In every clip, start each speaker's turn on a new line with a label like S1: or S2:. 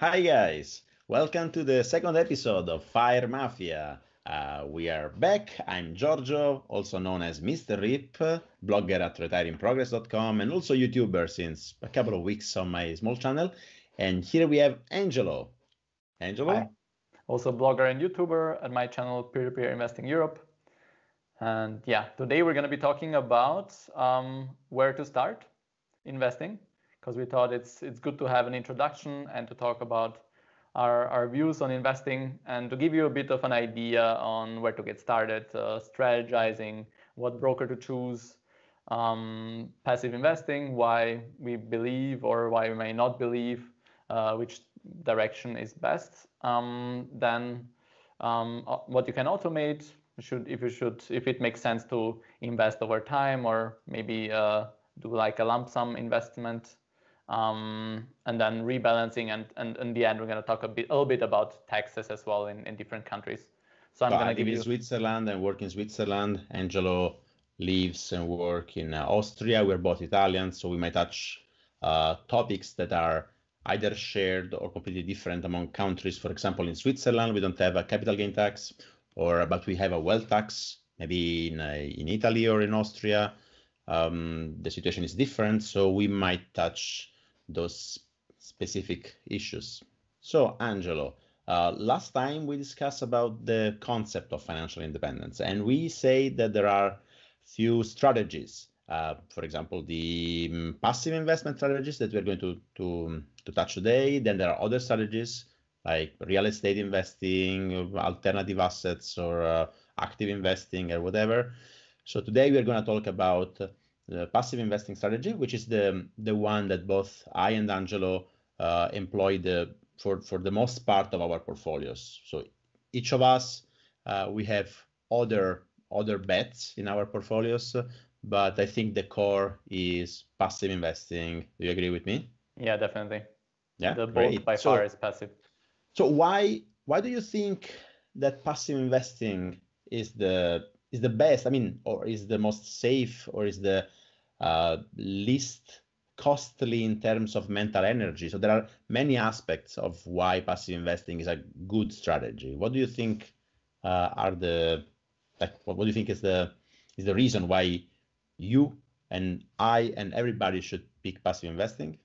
S1: Hi, guys. Welcome to the second episode of Fire Mafia. Uh, we are back. I'm Giorgio, also known as Mr. Rip, blogger at retireinprogress.com, and also YouTuber since a couple of weeks on my small channel. And here we have Angelo. Angelo?
S2: Hi. Also blogger and YouTuber at my channel Peer-to-Peer Investing Europe. And yeah, today we're going to be talking about um, where to start investing because we thought it's it's good to have an introduction and to talk about our, our views on investing and to give you a bit of an idea on where to get started, uh, strategizing, what broker to choose, um, passive investing, why we believe or why we may not believe uh, which direction is best. Um, then um, uh, what you can automate, should if you should if it makes sense to invest over time or maybe uh, do like a lump sum investment um, and then rebalancing and, and in the end we're going to talk a bit a little bit about taxes as well in, in different countries.
S1: So i'm going to give you switzerland and work in switzerland angelo lives and work in uh, austria we're both italians so we might touch uh, topics that are either shared or completely different among countries. For example in switzerland we don't have a capital gain tax or but we have a wealth tax maybe in, uh, in italy or in austria. Um, the situation is different so we might touch those specific issues. So, Angelo, uh, last time we discussed about the concept of financial independence, and we say that there are few strategies. Uh, for example, the um, passive investment strategies that we're going to, to, to touch today. Then there are other strategies like real estate investing, alternative assets, or uh, active investing, or whatever. So today we're going to talk about the passive investing strategy, which is the the one that both I and Angelo uh, employ the, for for the most part of our portfolios. So each of us uh, we have other other bets in our portfolios, but I think the core is passive investing. Do you agree with me?
S2: Yeah, definitely. Yeah, the great. by so, far is passive.
S1: So why why do you think that passive investing is the is the best? I mean, or is the most safe, or is the uh, least costly in terms of mental energy. So there are many aspects of why passive investing is a good strategy. What do you think uh, are the like? What, what do you think is the is the reason why you and I and everybody should pick passive investing?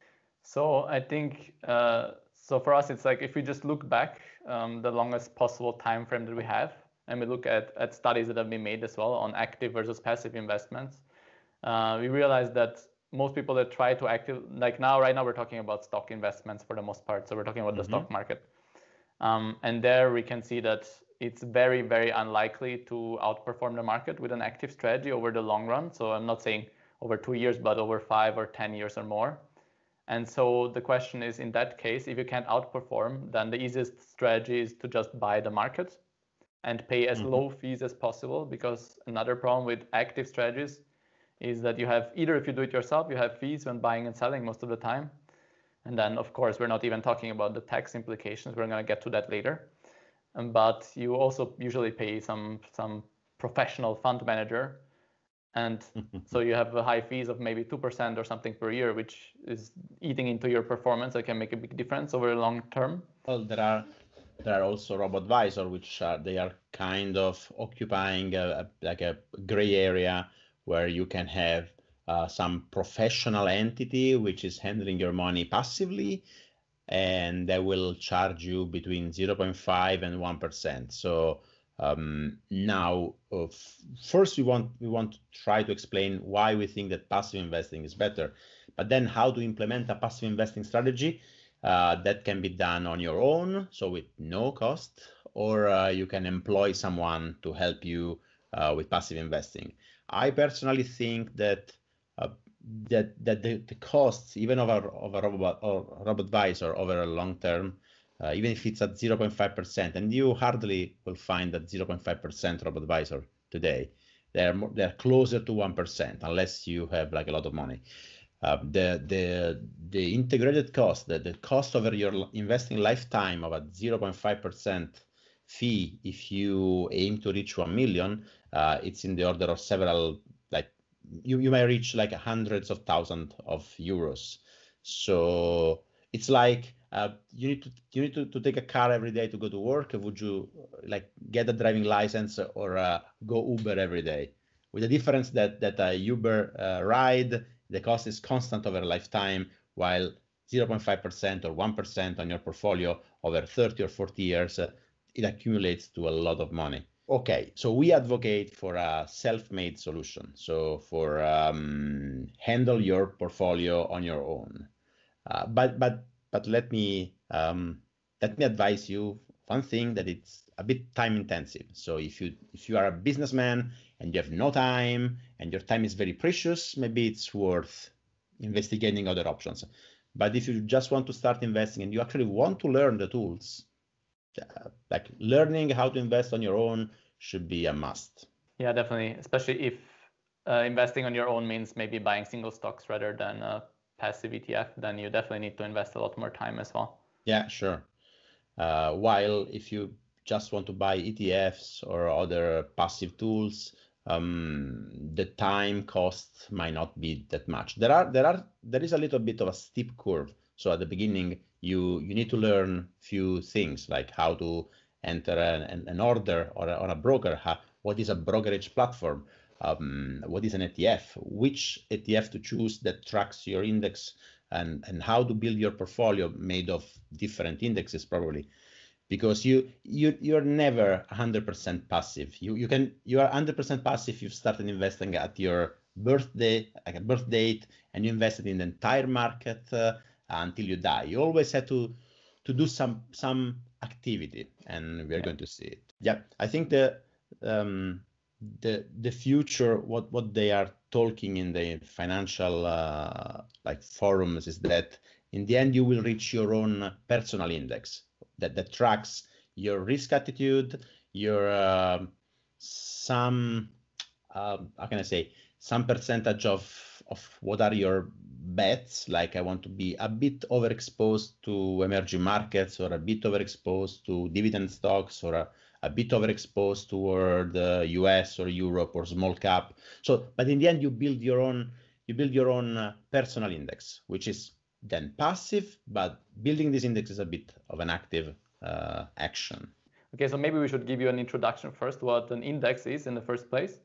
S2: So I think uh, so for us, it's like if we just look back um, the longest possible time frame that we have, and we look at at studies that have been made as well on active versus passive investments uh, we realized that most people that try to active like now right now we're talking about stock investments for the most part so we're talking about mm-hmm. the stock market um, and there we can see that it's very very unlikely to outperform the market with an active strategy over the long run so i'm not saying over two years but over five or ten years or more and so the question is in that case if you can't outperform then the easiest strategy is to just buy the market and pay as mm-hmm. low fees as possible because another problem with active strategies is that you have either if you do it yourself, you have fees when buying and selling most of the time. And then, of course, we're not even talking about the tax implications. We're going to get to that later. Um, but you also usually pay some some professional fund manager, and so you have a high fees of maybe two percent or something per year, which is eating into your performance. That can make a big difference over the long term.
S1: Well, there are there are also robo advisor, which are they are kind of occupying a, a, like a gray area where you can have uh, some professional entity which is handling your money passively and they will charge you between 0.5 and 1%. So um, now, uh, first we want we want to try to explain why we think that passive investing is better, but then how to implement a passive investing strategy uh, that can be done on your own, so with no cost, or uh, you can employ someone to help you uh, with passive investing. I personally think that uh, that that the, the costs even of a of a robot or robo advisor over a long term, uh, even if it's at 0.5 percent, and you hardly will find that 0.5 percent robo advisor today. They're more, they're closer to one percent unless you have like a lot of money. Uh, the the the integrated cost, the, the cost over your investing lifetime of a 0.5 percent fee if you aim to reach 1 million uh, it's in the order of several like you, you may reach like hundreds of thousands of euros so it's like uh, you need to you need to, to take a car every day to go to work. Would you like get a driving license or uh, go Uber every day? With the difference that that a Uber uh, ride, the cost is constant over a lifetime, while 0.5% or 1% on your portfolio over 30 or 40 years, uh, it accumulates to a lot of money. Okay, so we advocate for a self-made solution. So for um, handle your portfolio on your own. Uh, but but but let me um, let me advise you one thing that it's a bit time intensive. So if you if you are a businessman and you have no time and your time is very precious, maybe it's worth investigating other options. But if you just want to start investing and you actually want to learn the tools, like learning how to invest on your own should be a must.
S2: Yeah, definitely. Especially if uh, investing on your own means maybe buying single stocks rather than a passive ETF, then you definitely need to invest a lot more time as well.
S1: Yeah, sure. Uh, while if you just want to buy ETFs or other passive tools, um, the time cost might not be that much. There are there are there is a little bit of a steep curve. So at the beginning, you you need to learn few things like how to enter an, an order or a, or a broker. How, what is a brokerage platform? Um, what is an ETF? Which ETF to choose that tracks your index and and how to build your portfolio made of different indexes probably because you you you're never 100% passive you you can you are 100% passive if you started investing at your birthday like a birth date and you invested in the entire market uh, until you die you always have to to do some some activity and we're yeah. going to see it yeah i think the um the the future what what they are talking in the financial uh, like forums is that in the end you will reach your own personal index that, that tracks your risk attitude, your uh, some uh, how can I say some percentage of of what are your bets. Like I want to be a bit overexposed to emerging markets, or a bit overexposed to dividend stocks, or a, a bit overexposed toward the US or Europe or small cap. So, but in the end, you build your own you build your own uh, personal index, which is then passive, but building this index is a bit of an active uh, action.
S2: Okay, so maybe we should give you an introduction first what an index is in the first place.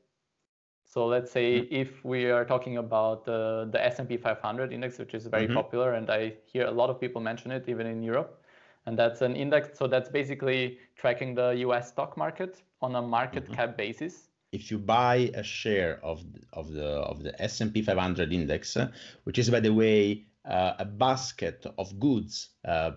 S2: So let's say mm -hmm. if we are talking about uh, the S&P 500 index, which is very mm -hmm. popular, and I hear a lot of people mention it even in Europe, and that's an index. So that's basically tracking the U.S. stock market on a market mm -hmm. cap basis.
S1: If you buy a share of of the of the S&P 500 index, which is by the way uh, a basket of goods uh,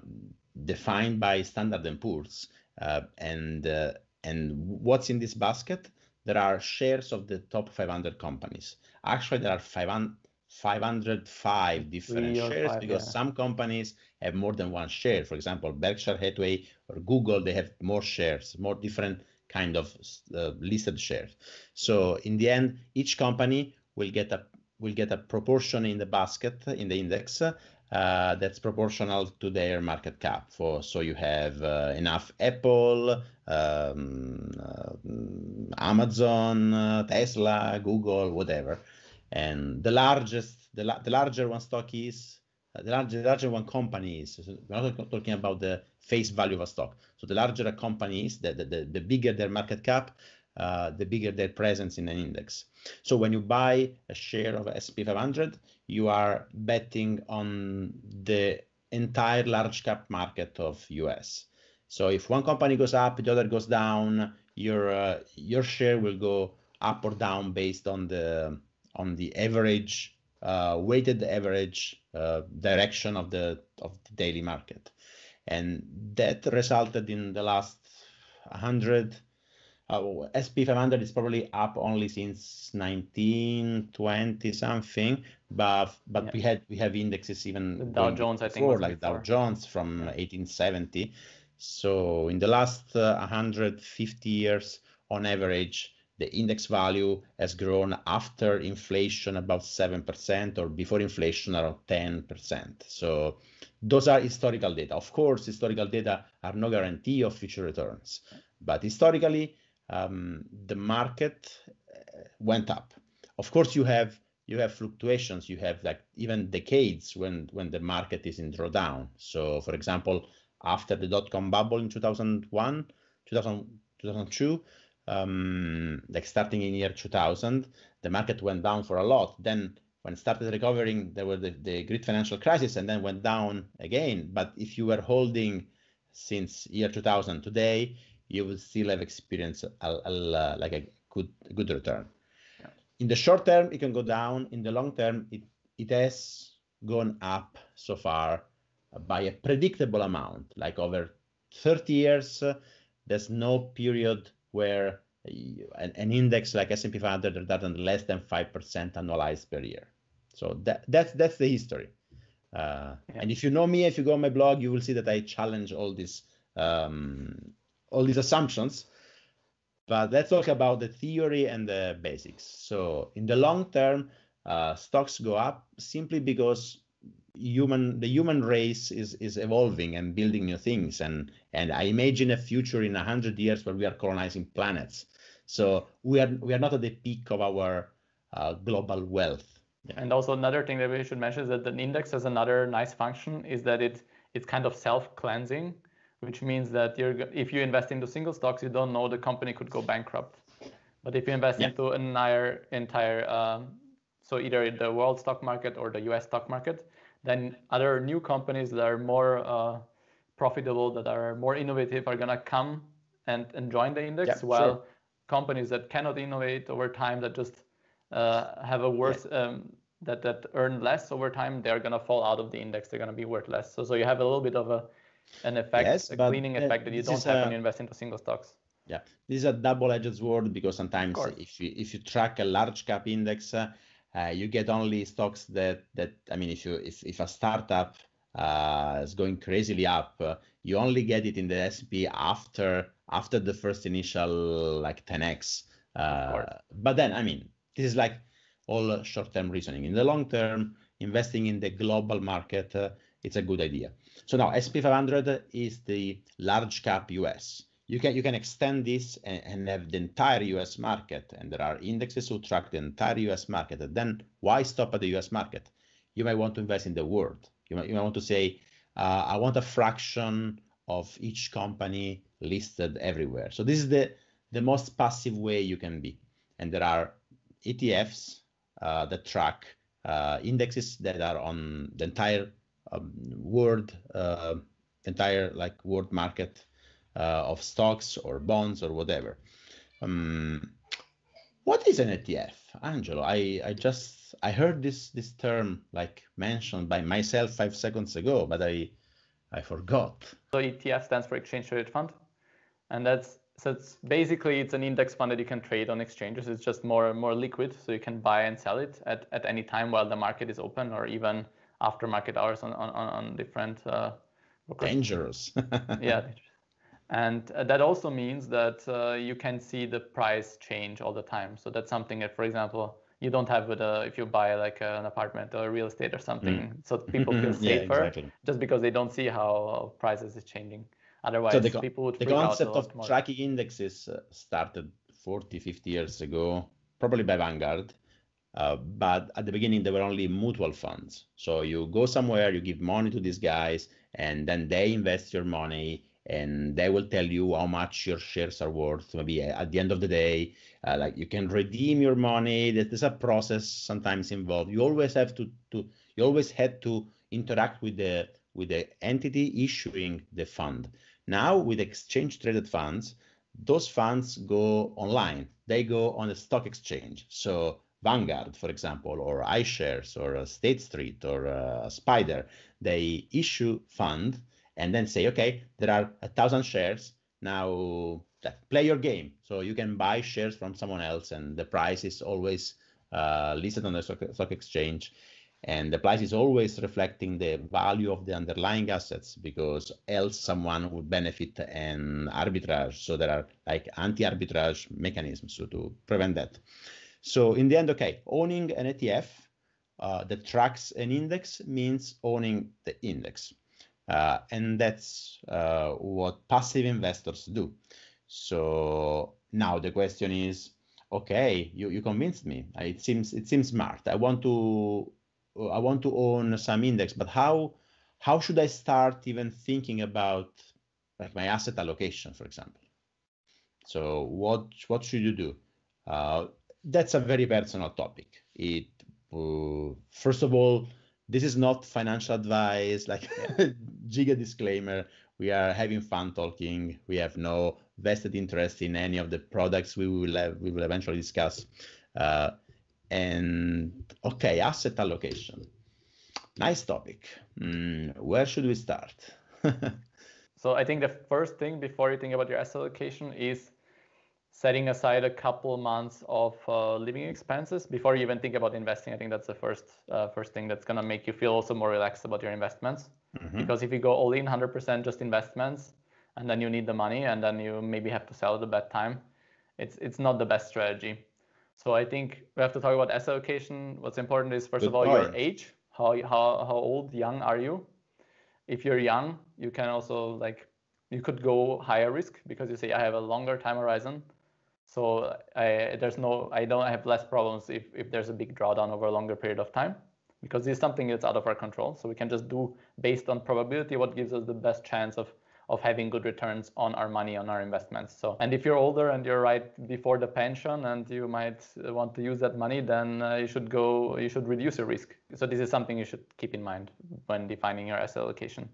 S1: defined by Standard and Poor's, uh, and uh, and what's in this basket? There are shares of the top 500 companies. Actually, there are 500, 505 different shares five, because yeah. some companies have more than one share. For example, Berkshire Hathaway or Google, they have more shares, more different kind of uh, listed shares. So in the end, each company will get a will get a proportion in the basket in the index uh, that's proportional to their market cap. For so you have uh, enough Apple, um, uh, Amazon, uh, Tesla, Google, whatever, and the largest, the, la- the larger one stock is. Uh, the larger, the larger one company is. So we're not talking about the face value of a stock. So the larger a company is, the, the, the bigger their market cap, uh, the bigger their presence in an index. So when you buy a share of S&P 500, you are betting on the entire large cap market of US. So if one company goes up, the other goes down, your uh, your share will go up or down based on the on the average uh, weighted average uh, direction of the of the daily market, and that resulted in the last 100 uh, SP 500 is probably up only since 1920 something, but but yeah. we had we have indexes even
S2: Dow Jones before, I think
S1: like before. Dow Jones from 1870. So in the last uh, 150 years, on average, the index value has grown after inflation about 7% or before inflation around 10%. So those are historical data. Of course, historical data are no guarantee of future returns, but historically, um, the market uh, went up. Of course, you have you have fluctuations. You have like even decades when when the market is in drawdown. So, for example, after the dot com bubble in 2001, 2000, 2002, um, like starting in year 2000, the market went down for a lot. Then when it started recovering, there were the, the great financial crisis and then went down again. But if you were holding since year 2000 today, you would still have experienced a, a, a, like a good good return. Yeah. In the short term, it can go down. In the long term, it it has gone up so far by a predictable amount, like over 30 years. Uh, there's no period where an, an index like S&P 500 returns less than 5% annualized per year. So that, that's, that's the history. Uh, yeah. And if you know me, if you go on my blog, you will see that I challenge all these um, all these assumptions. But let's talk about the theory and the basics. So in the long term, uh, stocks go up simply because human the human race is is evolving and building new things and and i imagine a future in 100 years where we are colonizing planets so we are we are not at the peak of our uh, global wealth
S2: yeah. and also another thing that we should mention is that the index has another nice function is that it it's kind of self-cleansing which means that you're if you invest into single stocks you don't know the company could go bankrupt but if you invest yeah. into an entire entire um, so either the world stock market or the us stock market then other new companies that are more uh, profitable, that are more innovative, are gonna come and, and join the index, yeah, while sure. companies that cannot innovate over time, that just uh, have a worse yeah. um, that that earn less over time, they're gonna fall out of the index. They're gonna be worth less. So so you have a little bit of a an effect, yes, a cleaning effect that you don't have a, when you invest into single stocks.
S1: Yeah, this is a double-edged sword because sometimes if you if you track a large cap index. Uh, you get only stocks that that I mean, if you if if a startup uh, is going crazily up, uh, you only get it in the SP after after the first initial like 10x. Uh, but then I mean, this is like all short-term reasoning. In the long term, investing in the global market, uh, it's a good idea. So now SP 500 is the large cap US you can you can extend this and, and, have the entire US market, and there are indexes who track the entire US market. And then why stop at the US market? You might want to invest in the world. You might, you might want to say, uh, I want a fraction of each company listed everywhere. So this is the the most passive way you can be. And there are ETFs uh, that track uh, indexes that are on the entire um, world, uh, entire like world market of stocks or bonds or whatever. Um, what is an ETF, Angelo? I, I just I heard this this term like mentioned by myself five seconds ago, but I I forgot.
S2: So ETF stands for exchange traded fund, and that's so it's basically it's an index fund that you can trade on exchanges. It's just more more liquid, so you can buy and sell it at, at any time while the market is open, or even after market hours on on, on different. Uh,
S1: dangerous.
S2: yeah, and uh, that also means that uh, you can see the price change all the time. So that's something that, for example, you don't have with a, if you buy like an apartment or real estate or something. Mm. So people feel safer yeah, exactly. just because they don't see how prices is changing. Otherwise, so the, people would
S1: the concept of tracking indexes uh, started 40, 50 years ago, probably by Vanguard. Uh, but at the beginning, there were only mutual funds. So you go somewhere, you give money to these guys, and then they invest your money and they will tell you how much your shares are worth. Maybe at the end of the day, uh, like you can redeem your money. There's a process sometimes involved. You always have to to you always had to interact with the with the entity issuing the fund. Now with exchange traded funds, those funds go online. They go on a stock exchange. So Vanguard, for example, or iShares, or State Street, or uh, SPDR, they issue fund and then say, okay, there are a thousand shares. Now play your game. So you can buy shares from someone else, and the price is always uh, listed on the stock, exchange. And the price is always reflecting the value of the underlying assets because else someone would benefit and arbitrage. So there are like anti-arbitrage mechanisms to, to prevent that. So in the end, okay, owning an ETF uh, that tracks an index means owning the index. Uh, and that's uh, what passive investors do. So now the question is, okay, you, you convinced me. It seems it seems smart. I want to I want to own some index, but how how should I start even thinking about like my asset allocation, for example? So what what should you do? Uh, that's a very personal topic. It uh, first of all, this is not financial advice. Like giga disclaimer, we are having fun talking. We have no vested interest in any of the products we will have, we will eventually discuss. Uh, and okay, asset allocation. Nice topic. Mm, where should we start?
S2: so I think the first thing before you think about your asset allocation is setting aside a couple months of uh, living expenses before you even think about investing. I think that's the first uh, first thing that's gonna make you feel also more relaxed about your investments. Mm-hmm. Because if you go all in 100% just investments, and then you need the money, and then you maybe have to sell at a bad time, it's it's not the best strategy. So I think we have to talk about asset allocation. What's important is first Good of all point. your age. How how how old, young are you? If you're young, you can also like you could go higher risk because you say I have a longer time horizon so I, there's no, I don't have less problems if, if there's a big drawdown over a longer period of time because this is something that's out of our control. So we can just do based on probability what gives us the best chance of of having good returns on our money on our investments. So and if you're older and you're right before the pension and you might want to use that money, then uh, you should go you should reduce your risk. So this is something you should keep in mind when defining your asset allocation.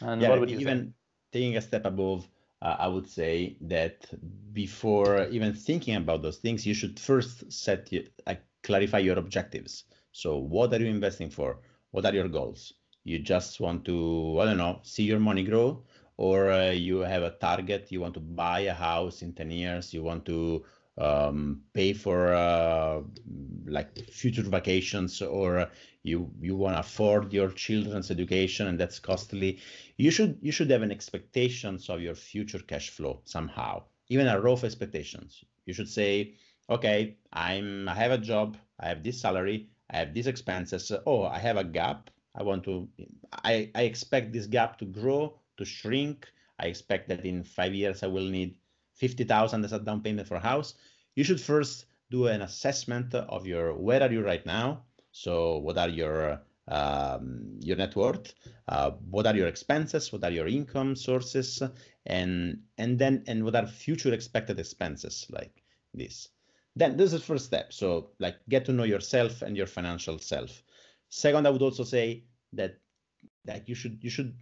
S1: And yeah, even say? taking a step above uh, I would say that before even thinking about those things, you should first set clarify your objectives. So, what are you investing for? What are your goals? You just want to, I don't know, see your money grow, or uh, you have a target. You want to buy a house in 10 years. You want to um, pay for uh, like future vacations or you you want to afford your children's education and that's costly you should you should have an expectations of your future cash flow somehow. Even a rough expectations. You should say okay i'm i have a job i have this salary i have these expenses oh i have a gap i want to i i expect this gap to grow to shrink. I expect that in five years i will need 50000 as a down payment for a house you should first do an assessment of your where are you right now? So what are your um, your net worth? Uh, what are your expenses? What are your income sources? And and then and what are future expected expenses like this? Then this is first step. So like get to know yourself and your financial self. Second i would also say that that you should you should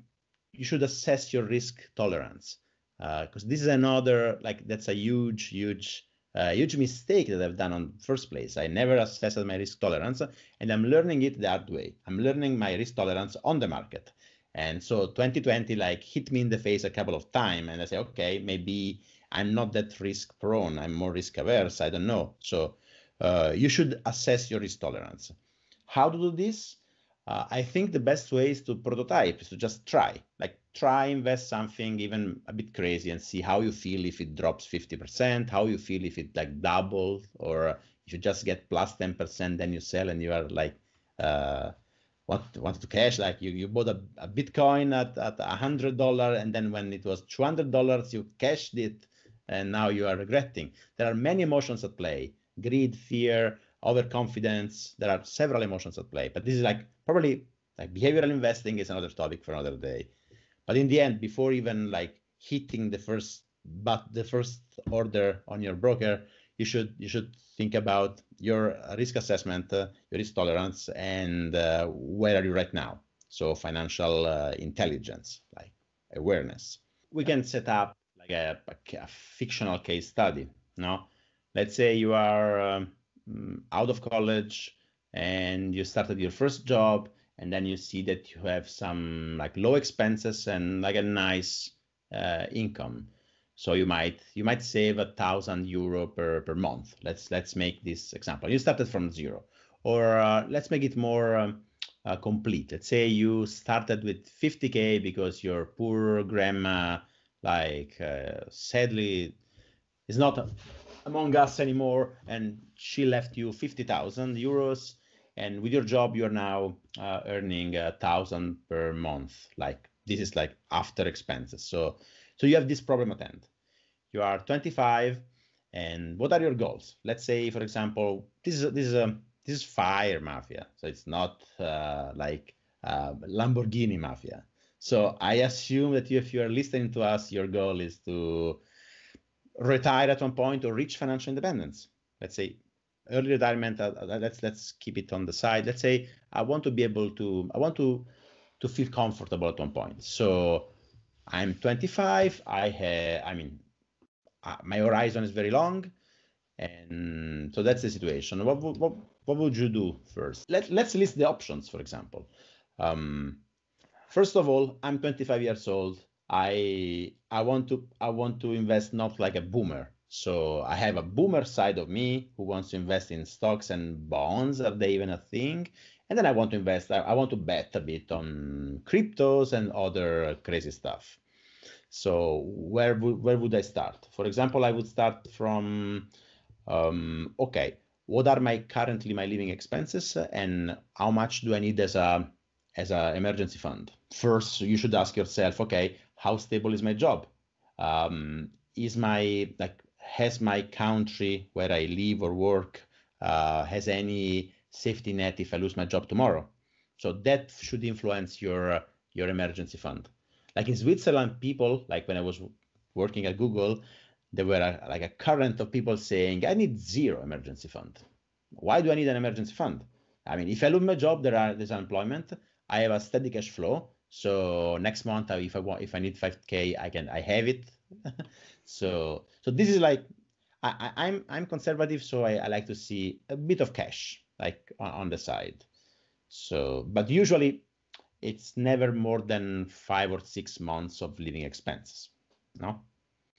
S1: you should assess your risk tolerance. Because uh, this is another like that's a huge huge a huge mistake that I've done on first place. I never assessed my risk tolerance, and I'm learning it the hard way. I'm learning my risk tolerance on the market. And so 2020 like hit me in the face a couple of times, and I say, okay, maybe I'm not that risk prone. I'm more risk averse. I don't know. So uh, you should assess your risk tolerance. How to do this? Uh, I think the best way is to prototype, is to just try. Like try invest something even a bit crazy and see how you feel if it drops 50%, how you feel if it like doubles, or if you just get plus 10%, then you sell and you are like uh, want want to cash. Like you, you bought a, a Bitcoin at at hundred dollar, and then when it was two hundred dollars, you cashed it, and now you are regretting. There are many emotions at play: greed, fear, overconfidence. There are several emotions at play, but this is like probably like behavioral investing is another topic for another day. But in the end, before even like hitting the first but the first order on your broker, you should you should think about your risk assessment, uh, your risk tolerance, and uh, where are you right now. So financial uh, intelligence, like awareness. We can set up like a, a, fictional case study. No, let's say you are um, out of college and you started your first job and then you see that you have some like low expenses and like a nice uh, income. So you might you might save a thousand euro per per month. Let's let's make this example. You started from zero. Or uh, let's make it more um, uh, complete. Let's say you started with 50k because your poor grandma like uh, sadly is not among us anymore and she left you 50,000 euros and with your job you're now uh, earning a thousand per month like this is like after expenses so so you have this problem at hand you are 25 and what are your goals? Let's say, for example, this is this is a this is fire mafia, so it's not uh, like uh, Lamborghini mafia. So I assume that if you are listening to us, your goal is to retire at one point or reach financial independence. Let's say early retirement. Uh, uh, let's let's keep it on the side. Let's say I want to be able to. I want to to feel comfortable at one point. So I'm 25. I have. I mean, uh, my horizon is very long, and so that's the situation. What what what would you do first? Let let's list the options. For example, um, first of all, I'm 25 years old. I I want to I want to invest not like a boomer. So I have a boomer side of me who wants to invest in stocks and bonds. Are they even a thing? And then I want to invest. I, want to bet a bit on cryptos and other crazy stuff. So where would where would I start? For example, I would start from um, okay, what are my currently my living expenses and how much do I need as a as an emergency fund? First, you should ask yourself, okay, how stable is my job? Um, is my like has my country where I live or work uh, has any safety net if I lose my job tomorrow? So that should influence your your emergency fund. Like in Switzerland, people like when I was working at Google, there were a, like a current of people saying, "I need zero emergency fund." Why do I need an emergency fund? I mean, if I lose my job, there are there's unemployment. I have a steady cash flow. So next month, if I want, if I need 5k, I can, I have it. so, so this is like, I, I'm, I'm conservative, so I, I, like to see a bit of cash like on, on the side. So, but usually, it's never more than five or six months of living expenses. No.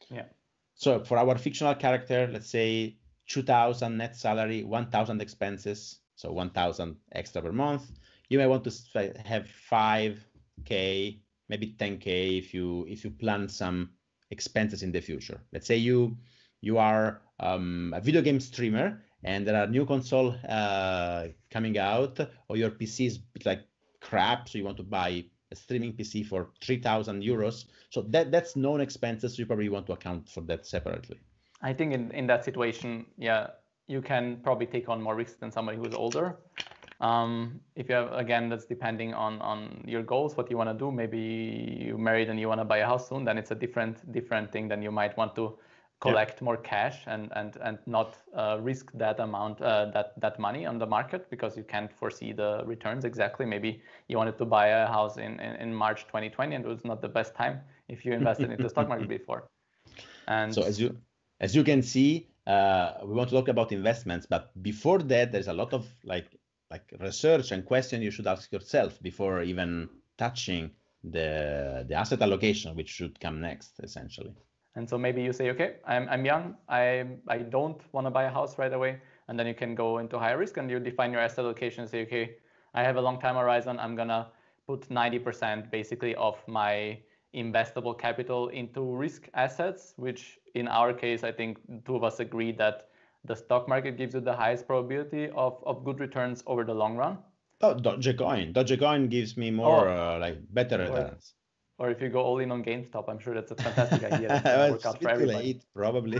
S2: Yeah.
S1: So for our fictional character, let's say 2,000 net salary, 1,000 expenses, so 1,000 extra per month. You may want to have 5k, maybe 10k if you if you plan some expenses in the future. Let's say you you are um, a video game streamer and there are new console uh, coming out, or your PC is like crap, so you want to buy a streaming PC for 3,000 euros. So that that's known expenses. So you probably want to account for that separately.
S2: I think in, in that situation, yeah, you can probably take on more risks than somebody who's older. Um, if you have, again, that's depending on, on your goals, what you want to do. Maybe you're married and you want to buy a house soon, then it's a different different thing. Then you might want to collect yeah. more cash and and and not uh, risk that amount uh, that that money on the market because you can't foresee the returns exactly. Maybe you wanted to buy a house in, in, in March 2020 and it was not the best time if you invested in the stock market before.
S1: And so as you as you can see, uh, we want to talk about investments, but before that, there's a lot of like like research and question you should ask yourself before even touching the the asset allocation, which should come next, essentially.
S2: And so maybe you say, okay, I'm, I'm young, I, I don't want to buy a house right away. And then you can go into higher risk and you define your asset allocation say, okay, I have a long time horizon. I'm to put 90% basically of my investable capital into risk assets, which in our case, I think two of us agree that the stock market gives you the highest probability of, of good returns over the long run.
S1: Oh, Dogecoin. Dogecoin gives me more oh, uh, like better returns.
S2: Or if you go all in on GameStop, I'm sure that's a fantastic idea. That's work out for everybody. Late,
S1: probably.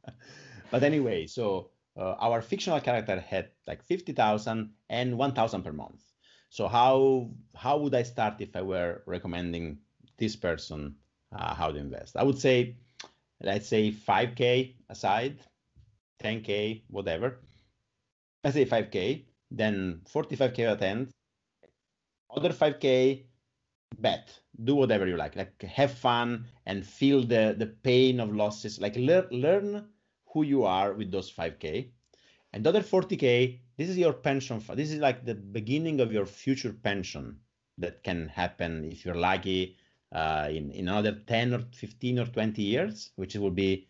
S1: but anyway, so uh, our fictional character had like 50,000 and 1,000 per month. So how how would I start if I were recommending this person uh, how to invest? I would say, let's say 5k aside, 10k, whatever. Let's say 5k, then 45k at end, other 5k bet. Do whatever you like. Like have fun and feel the the pain of losses. Like learn learn who you are with those 5k and the other 40k this is your pension this is like the beginning of your future pension that can happen if you're lucky uh, in, in another 10 or 15 or 20 years which will be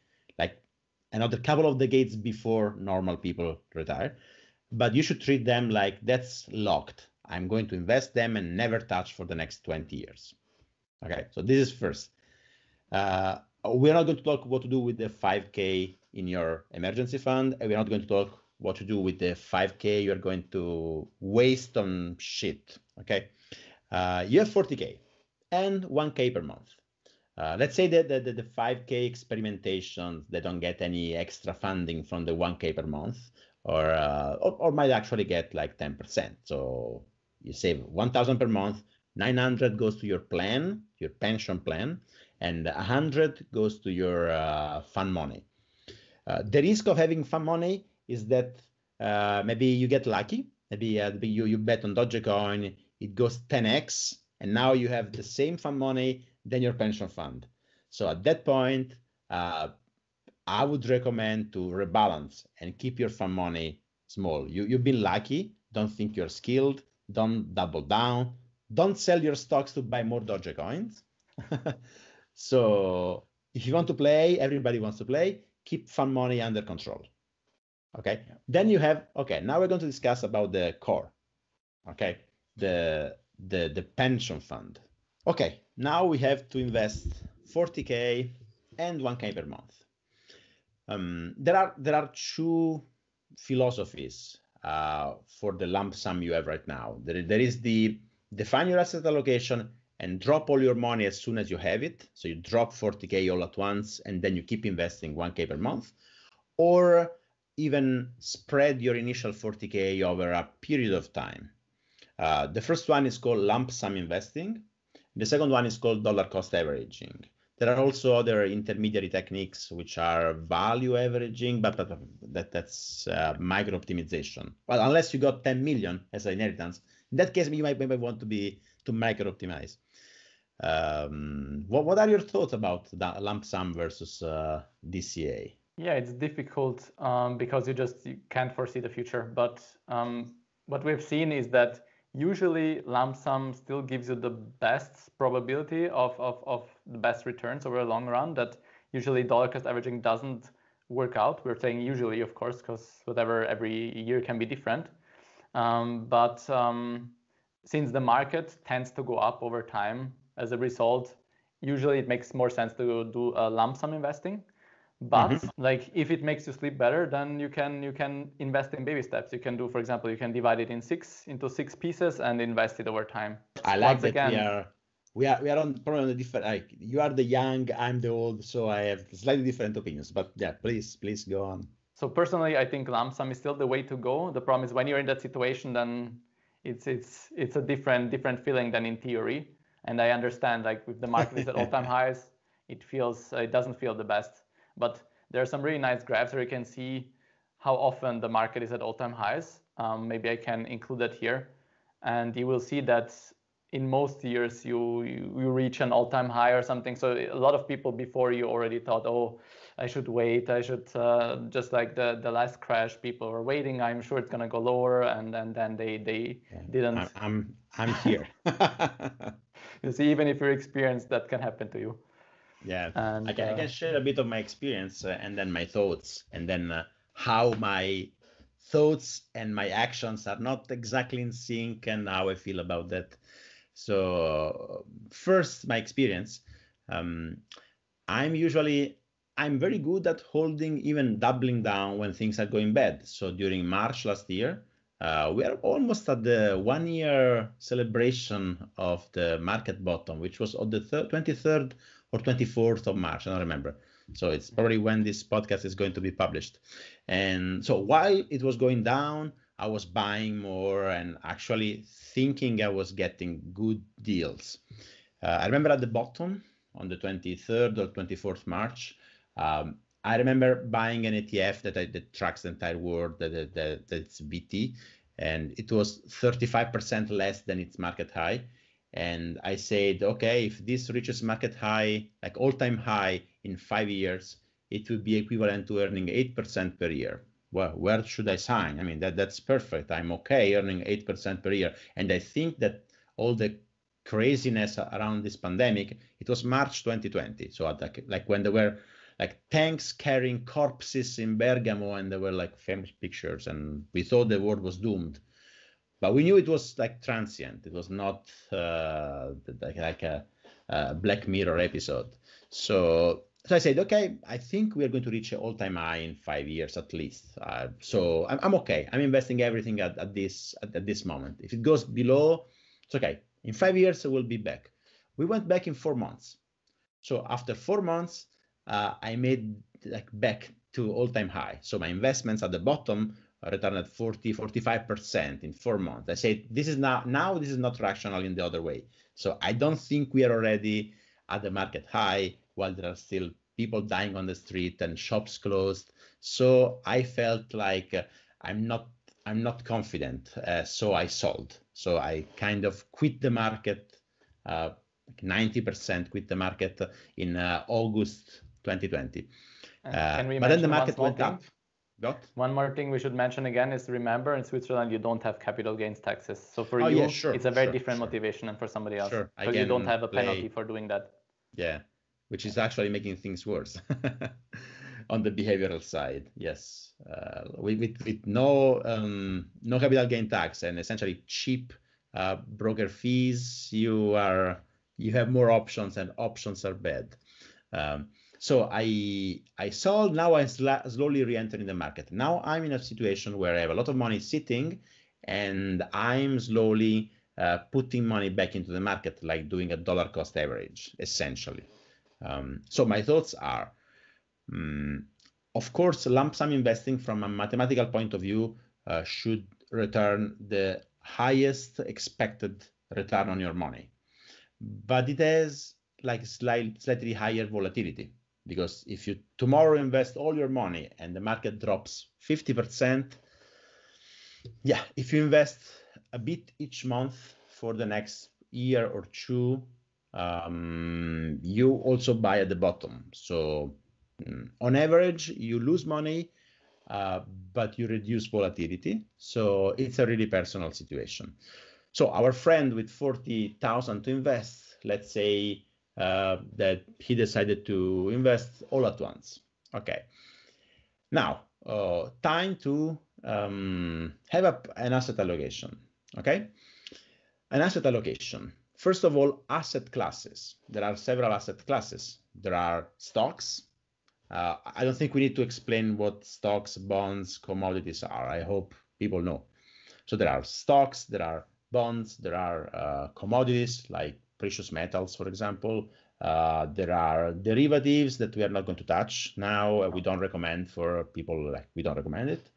S1: another couple of decades before normal people retire but you should treat them like that's locked I'm going to invest them and never touch for the next 20 years. Okay, so this is first. Uh, we're not going to talk what to do with the 5K in your emergency fund. And we're not going to talk what to do with the 5K you're going to waste on shit. Okay, uh, you have 40K and 1K per month. Uh, let's say that the, the, the 5K experimentation, they don't get any extra funding from the 1K per month, or, uh, or, or might actually get like 10%. So you save 1,000 per month, 900 goes to your plan, your pension plan, and 100 goes to your uh, fund money. Uh, the risk of having fund money is that uh, maybe you get lucky, maybe uh, you, you bet on Dogecoin, it goes 10x, and now you have the same fund money than your pension fund. So at that point, uh, I would recommend to rebalance and keep your fund money small. You, you've been lucky. Don't think you're skilled. Don't double down. Don't sell your stocks to buy more Dogecoins. so if you want to play, everybody wants to play, keep fund money under control. Okay. Then you have, okay, now we're going to discuss about the core. Okay. The the the pension fund. Okay, now we have to invest 40k and 1k per month. Um, there are there are two philosophies uh, for the lump sum you have right now. There, there is the define your asset allocation and drop all your money as soon as you have it. So you drop 40k all at once and then you keep investing 1k per month, or even spread your initial 40k over a period of time. Uh, the first one is called lump sum investing. The second one is called dollar cost averaging. There are also other intermediary techniques which are value averaging, but, but that, that's uh, micro optimization. Well, unless you got 10 million as an inheritance, in that case, you might, maybe want to be to micro optimize. Um, what, what are your thoughts about that lump sum versus uh, DCA?
S2: Yeah, it's difficult um, because you just you can't foresee the future. But um, what we've seen is that usually lump sum still gives you the best probability of, of, of the best returns over a long run that usually dollar cost averaging doesn't work out. We're saying usually, of course, because whatever every year can be different. Um, but um, since the market tends to go up over time, as a result, usually it makes more sense to do a lump sum investing but mm-hmm. like if it makes you sleep better then you can you can invest in baby steps. You can do for example you can divide it in six into six pieces and invest it over time.
S1: I like Once that again, we are we are we are on probably on a different like you are the young i'm the old so i have slightly different opinions. But yeah please please go on.
S2: So personally i think lump sum is still the way to go. The problem is when you're in that situation then it's it's it's a different different feeling than in theory. And i understand like if the market is at all-time highs it feels it doesn't feel the best but there are some really nice graphs where you can see how often the market is at all-time highs. Um, maybe I can include that here. And you will see that in most years you, you, you reach an all-time high or something. So a lot of people before you already thought, oh, I should wait. I should uh, just like the, the last crash, people were waiting. I'm sure it's gonna go lower, and, and then they they yeah, didn't.
S1: I'm I'm, I'm here.
S2: you see, even if you're experienced, that can happen to you.
S1: Yeah, and, I, can, uh, I can share a bit of my experience uh, and then my thoughts, and then uh, how my thoughts and my actions are not exactly in sync, and how I feel about that. So, first, my experience. Um, I'm usually I'm very good at holding, even doubling down when things are going bad. So during March last year, uh, we are almost at the one year celebration of the market bottom, which was on the 23rd or 24th of March. I don't remember. So it's probably when this podcast is going to be published. And so while it was going down, I was buying more and actually thinking I was getting good deals. Uh, I remember at the bottom on the 23rd or 24th March, um, I remember buying an ETF that, I, that tracks the entire world, that, that, that, that's VT, and it was 35% less than its market high and I said, okay, if this reaches market high, like all-time high in five years, it would be equivalent to earning 8% per year. Well, where should I sign? I mean, that, that's perfect. I'm okay earning 8% per year. And I think that all the craziness around this pandemic, it was March 2020. So like, like when there were like tanks carrying corpses in Bergamo and there were like famous pictures and we thought the world was doomed but we knew it was like transient. It was not uh, like, like a, a, Black Mirror episode. So, so I said, okay, I think we are going to reach an all-time high in five years at least. Uh, so I'm, I'm, okay. I'm investing everything at, at this at, at, this moment. If it goes below, it's okay. In five years, we'll be back. We went back in four months. So after four months, uh, I made like back to all-time high. So my investments at the bottom returned at 40, 45% in four months. I say this is now now this is not rational in the other way. So I don't think we are already at the market high while there are still people dying on the street and shops closed. So I felt like uh, I'm not I'm not confident. Uh, so I sold. So I kind of quit the market. Uh, 90% quit the market in uh, August 2020. Uh, but then the market went thing? up.
S2: Got? One more thing we should mention again is remember in Switzerland you don't have capital gains taxes. So for oh, you, yeah, sure, it's a very sure, different sure. motivation than for somebody else. Sure. Because you don't have a penalty play. for doing that.
S1: Yeah, which is actually making things worse on the behavioral side. Yes, uh, with, with, with no um, no capital gain tax and essentially cheap uh, broker fees, you are you have more options, and options are bad. Um, so I I sold. Now I'm sl- slowly re-entering the market. Now I'm in a situation where I have a lot of money sitting, and I'm slowly uh, putting money back into the market, like doing a dollar cost average, essentially. Um, so my thoughts are, um, of course, lump sum investing from a mathematical point of view uh, should return the highest expected return on your money, but it has like slight, slightly higher volatility because if you tomorrow invest all your money and the market drops 50%, yeah, if you invest a bit each month for the next year or two, um, you also buy at the bottom. So mm, on average, you lose money, uh, but you reduce volatility. So it's a really personal situation. So our friend with 40,000 to invest, let's say uh, that he decided to invest all at once. Okay. Now, uh, time to um, have a, an asset allocation. Okay. An asset allocation. First of all, asset classes. There are several asset classes. There are stocks. Uh, I don't think we need to explain what stocks, bonds, commodities are. I hope people know. So there are stocks, there are bonds, there are uh, commodities like precious metals, for example. Uh, there are derivatives that we are not going to touch now. Uh, we don't recommend for people like we don't recommend it.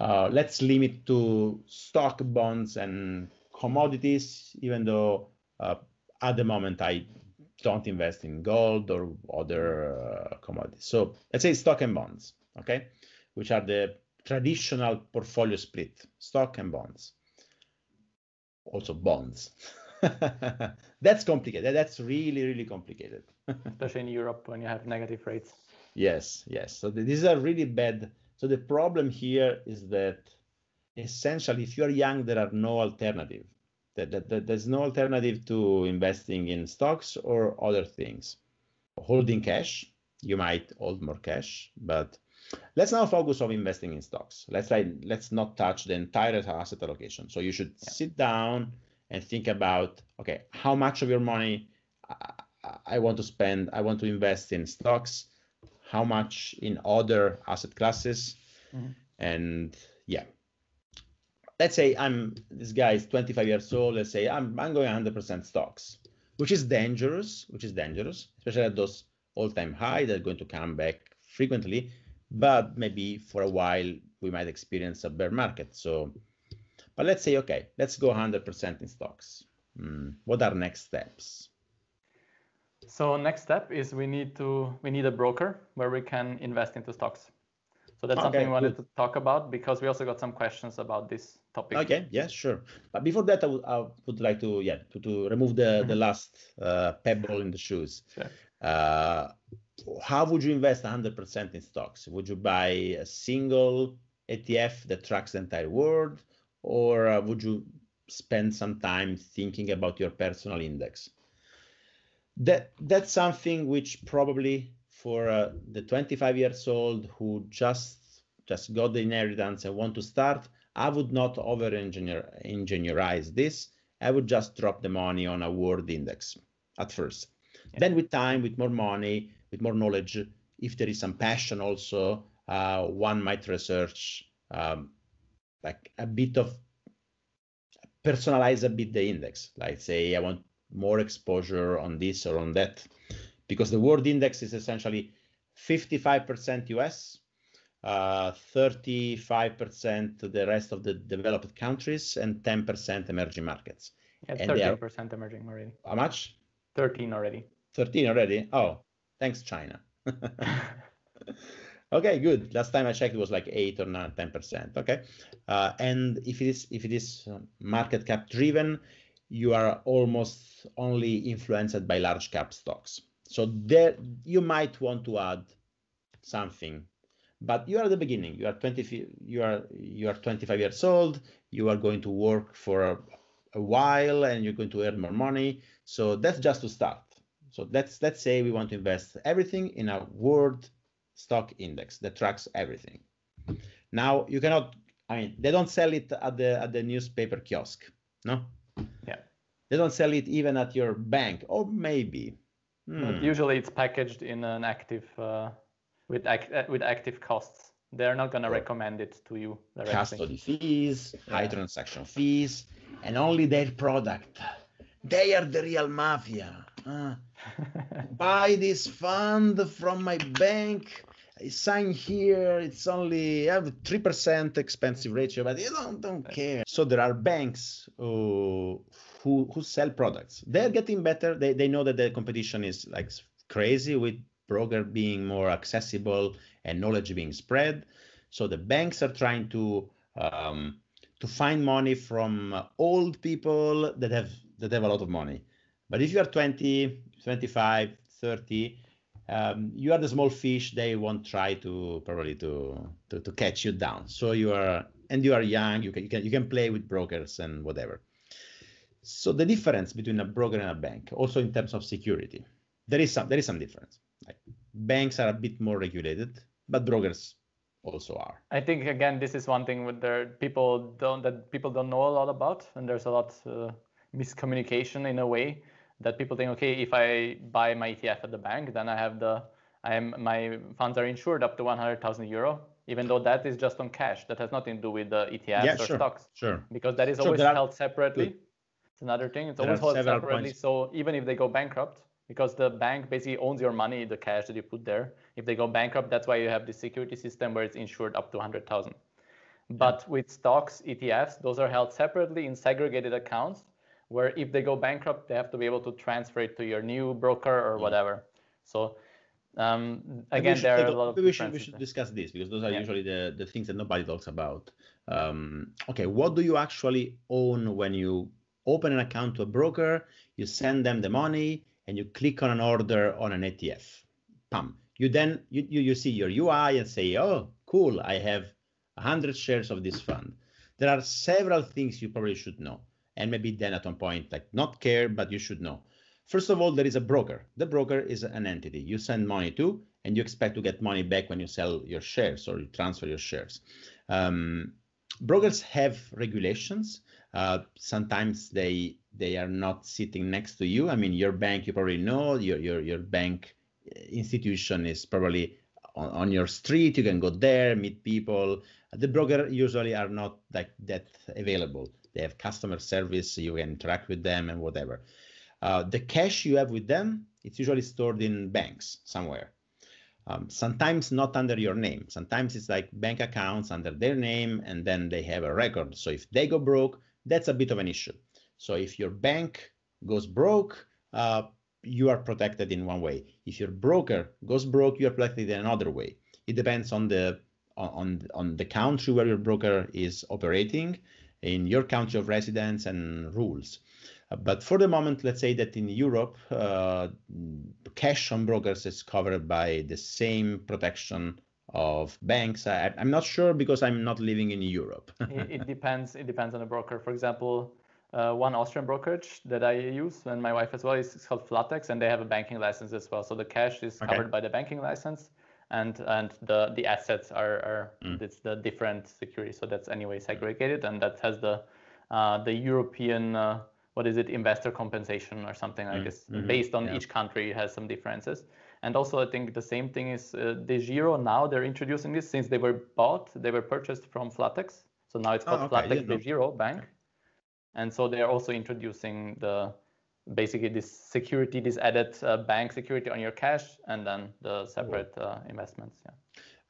S1: Uh, let's limit to stock bonds and commodities, even though uh, at the moment I don't invest in gold or other uh, commodities. So let's say stock and bonds, okay, which are the traditional portfolio split, stock and bonds. Also bonds. that's complicated. That's really, really complicated.
S2: Especially in Europe when you have negative rates.
S1: Yes, yes. So these are really bad. So the problem here is that essentially, if you are young, there are no alternative. That, that, that there's no alternative to investing in stocks or other things. Holding cash, you might hold more cash, but let's now focus on investing in stocks. Let's like let's not touch the entire asset allocation. So you should yeah. sit down and think about okay how much of your money I, want to spend i want to invest in stocks how much in other asset classes mm-hmm. and yeah let's say i'm this guy is 25 years old let's say i'm, I'm going 100% stocks which is dangerous which is dangerous especially at those all-time high that are going to come back frequently but maybe for a while we might experience a bear market so but let's say, okay, let's go 100% in stocks. Mm, what are next steps?
S2: So next step is we need to we need a broker where we can invest into stocks. So that's okay, something we wanted good. to talk about because we also got some questions about this topic.
S1: Okay, yeah, sure. But before that, I would, I would like to yeah to, to remove the the mm-hmm. last uh, pebble in the shoes. Sure. Uh, how would you invest 100% in stocks? Would you buy a single ETF that tracks the entire world? Or uh, would you spend some time thinking about your personal index? That that's something which probably for uh, the 25 years old who just just got the inheritance and want to start, I would not over engineer engineerize this. I would just drop the money on a world index at first. Yeah. Then with time, with more money, with more knowledge, if there is some passion also, uh, one might research um, like a bit of personalize a bit the index like say i want more exposure on this or on that because the world index is essentially 55% US, uh, 35% the rest of the developed countries, and 10% emerging markets.
S2: Yeah,
S1: And
S2: 13% emerging already.
S1: How much?
S2: 13 already.
S1: 13 already? Oh, thanks, China. okay, good. Last time I checked, it was like 8 or 9, 10%. Okay. Uh, and if it is if it is uh, market cap driven, you are almost only influenced by large cap stocks. So there you might want to add something but you are at the beginning you are 20 you are you are 25 years old you are going to work for a, a while and you're going to earn more money so that's just to start so let's let's say we want to invest everything in a world stock index that tracks everything now you cannot i mean they don't sell it at the at the newspaper kiosk no
S2: Yeah.
S1: they don't sell it even at your bank or maybe
S2: But
S1: Hmm.
S2: usually it's packaged in an active uh, with ac- uh, with active costs. They're not gonna recommend it to you directly.
S1: custody fees, high
S2: Yeah.
S1: transaction fees, and only their product. They are the real mafia. Uh, buy this fund from my bank. I sign here. It's only I have three percent expensive ratio, but you don't don't care. So there are banks who who, who sell products. They're getting better. They they know that the competition is like crazy with broker being more accessible and knowledge being spread. So the banks are trying to um, to find money from uh, old people that have that have a lot of money. But if you are 20, 25, 30, um, you are the small fish. They won't try to probably to, to to catch you down. So you are and you are young. You can you can you can play with brokers and whatever. So the difference between a broker and a bank, also in terms of security, there is some there is some difference. Like banks are a bit more regulated, but brokers also are.
S2: I think again, this is one thing with there people don't that people don't know a lot about, and there's a lot uh, miscommunication in a way that people think, okay, if I buy my ETF at the bank, then I have the I am my funds are insured up to 100,000 euro, even though that is just on cash. That has nothing to do with the ETFs
S1: yeah,
S2: or
S1: sure,
S2: stocks
S1: sure.
S2: because that is
S1: Sure,
S2: always
S1: are-
S2: held separately. It's another thing. It's always held separately.
S1: points.
S2: So even if they go bankrupt, because the bank basically owns your money, the cash that you put there. If they go bankrupt, that's why you have the security system where it's insured up to 100,000. But with stocks, ETFs, those are held separately in segregated accounts where if they go bankrupt, they have to be able to transfer it to your new broker or whatever. So um, again,
S1: should
S2: there are
S1: a-
S2: a lot of
S1: we should, we should discuss this because those are
S2: Yeah.
S1: usually the, the things that nobody talks about. Um, okay, what do you actually own when you open an account to a broker? You send them the money and you click on an order on an ETF. Pam. You then you, you, you see your UI and say, oh, cool, I have 100 shares of this fund. There are several things you probably should know. And maybe then at one point, like not care, but you should know. First of all, there is a broker. The broker is an entity you send money to, and you expect to get money back when you sell your shares or you transfer your shares. Um, brokers have regulations. Uh, sometimes they they are not sitting next to you. I mean, your bank, you probably know your your your bank institution is probably on, on your street. You can go there, meet people. The broker usually are not like that available. They have customer service. You can interact with them and whatever. Uh, the cash you have with them, it's usually stored in banks somewhere. Um, sometimes not under your name. Sometimes it's like bank accounts under their name, and then they have a record. So if they go broke, that's a bit of an issue. So if your bank goes broke, uh, you are protected in one way. If your broker goes broke, you are protected in another way. It depends on the on on the country where your broker is operating, in your country of residence and rules. Uh, But for the moment, let's say that in Europe, uh, cash on brokers is covered by the same protection of banks. I, I'm not sure because I'm not living in Europe.
S2: it, it depends. It depends on the broker. For example, uh, one Austrian brokerage that I use and my wife as well is called Flatex, and they have a banking license as well. So the cash is
S1: Okay.
S2: covered by the banking license, and and the the assets are are
S1: Mm.
S2: it's the different security. So that's anyway segregated, and that has the uh, the European uh, what is it investor compensation or something like
S1: Mm,
S2: this.
S1: mhm,
S2: Based on
S1: yeah.
S2: each country, has some differences. And also, I think the same thing is uh, DeGiro. Now they're introducing this since they were bought, they were purchased from Flatex. So now it's
S1: Oh,
S2: called
S1: okay, I
S2: Flatex
S1: didn't know.
S2: DeGiro Bank. And so they are also introducing the basically this security, this added uh, bank security on your cash, and then the separate uh, investments. Yeah.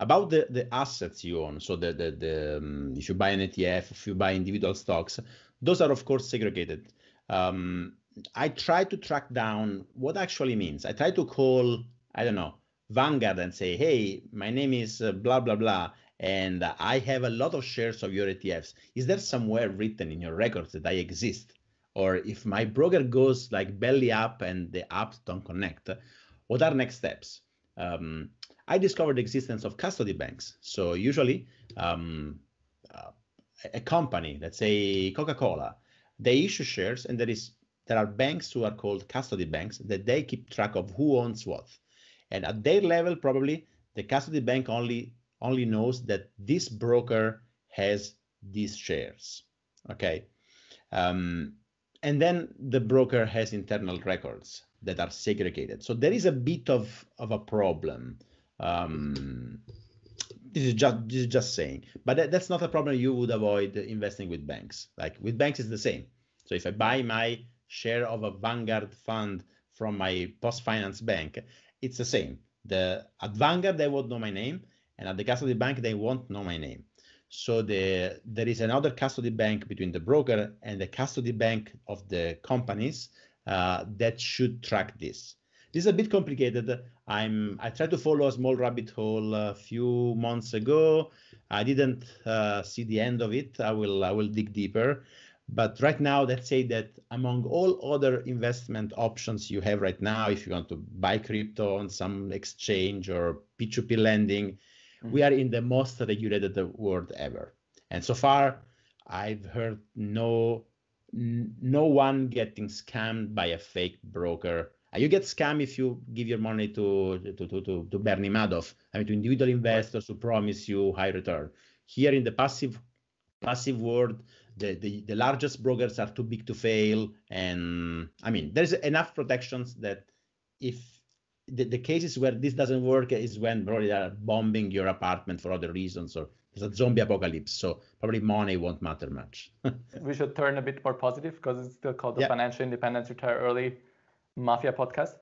S1: About the, the assets you own, so the the, the um, if you buy an ETF, if you buy individual stocks, those are of course segregated. Um, I try to track down what actually means. I try to call I don't know Vanguard and say, hey, my name is uh, blah blah blah, and I have a lot of shares of your ETFs. Is there somewhere written in your records that I exist? Or if my broker goes like belly up and the apps don't connect, what are next steps? Um, I discovered the existence of custody banks. So usually um, uh, a company, let's say Coca-Cola, they issue shares and there is there are banks who are called custody banks that they keep track of who owns what. And at their level, probably the custody bank only only knows that this broker has these shares. Okay. Um, and then the broker has internal records that are segregated. So there is a bit of, of a problem. Um, this is just this is just saying, but that, that's not a problem you would avoid investing with banks. Like with banks, it's the same. So if I buy my share of a Vanguard fund from my post finance bank, it's the same. The at Vanguard they won't know my name, and at the custody bank they won't know my name. So the, there is another custody bank between the broker and the custody bank of the companies uh, that should track this. This is a bit complicated. I'm I tried to follow a small rabbit hole a few months ago. I didn't uh, see the end of it. I will I will dig deeper. But right now, let's say that among all other investment options you have right now, if you want to buy crypto on some exchange or P2P lending, we are in the most regulated world ever. And so far, I've heard no no one getting scammed by a fake broker. Uh, you get scammed if you give your money to to to to, to Bernie Madoff. I mean, to individual investors who promise you high return. Here in the passive passive world, the, the, the largest brokers are too big to fail. And I mean, there's enough protections that if the, the cases where this doesn't work is when probably they are bombing your apartment for other reasons or there's a zombie apocalypse. So probably money won't matter much.
S2: we should turn a bit more positive because it's still called the yeah. Financial Independence Retire Early Mafia podcast.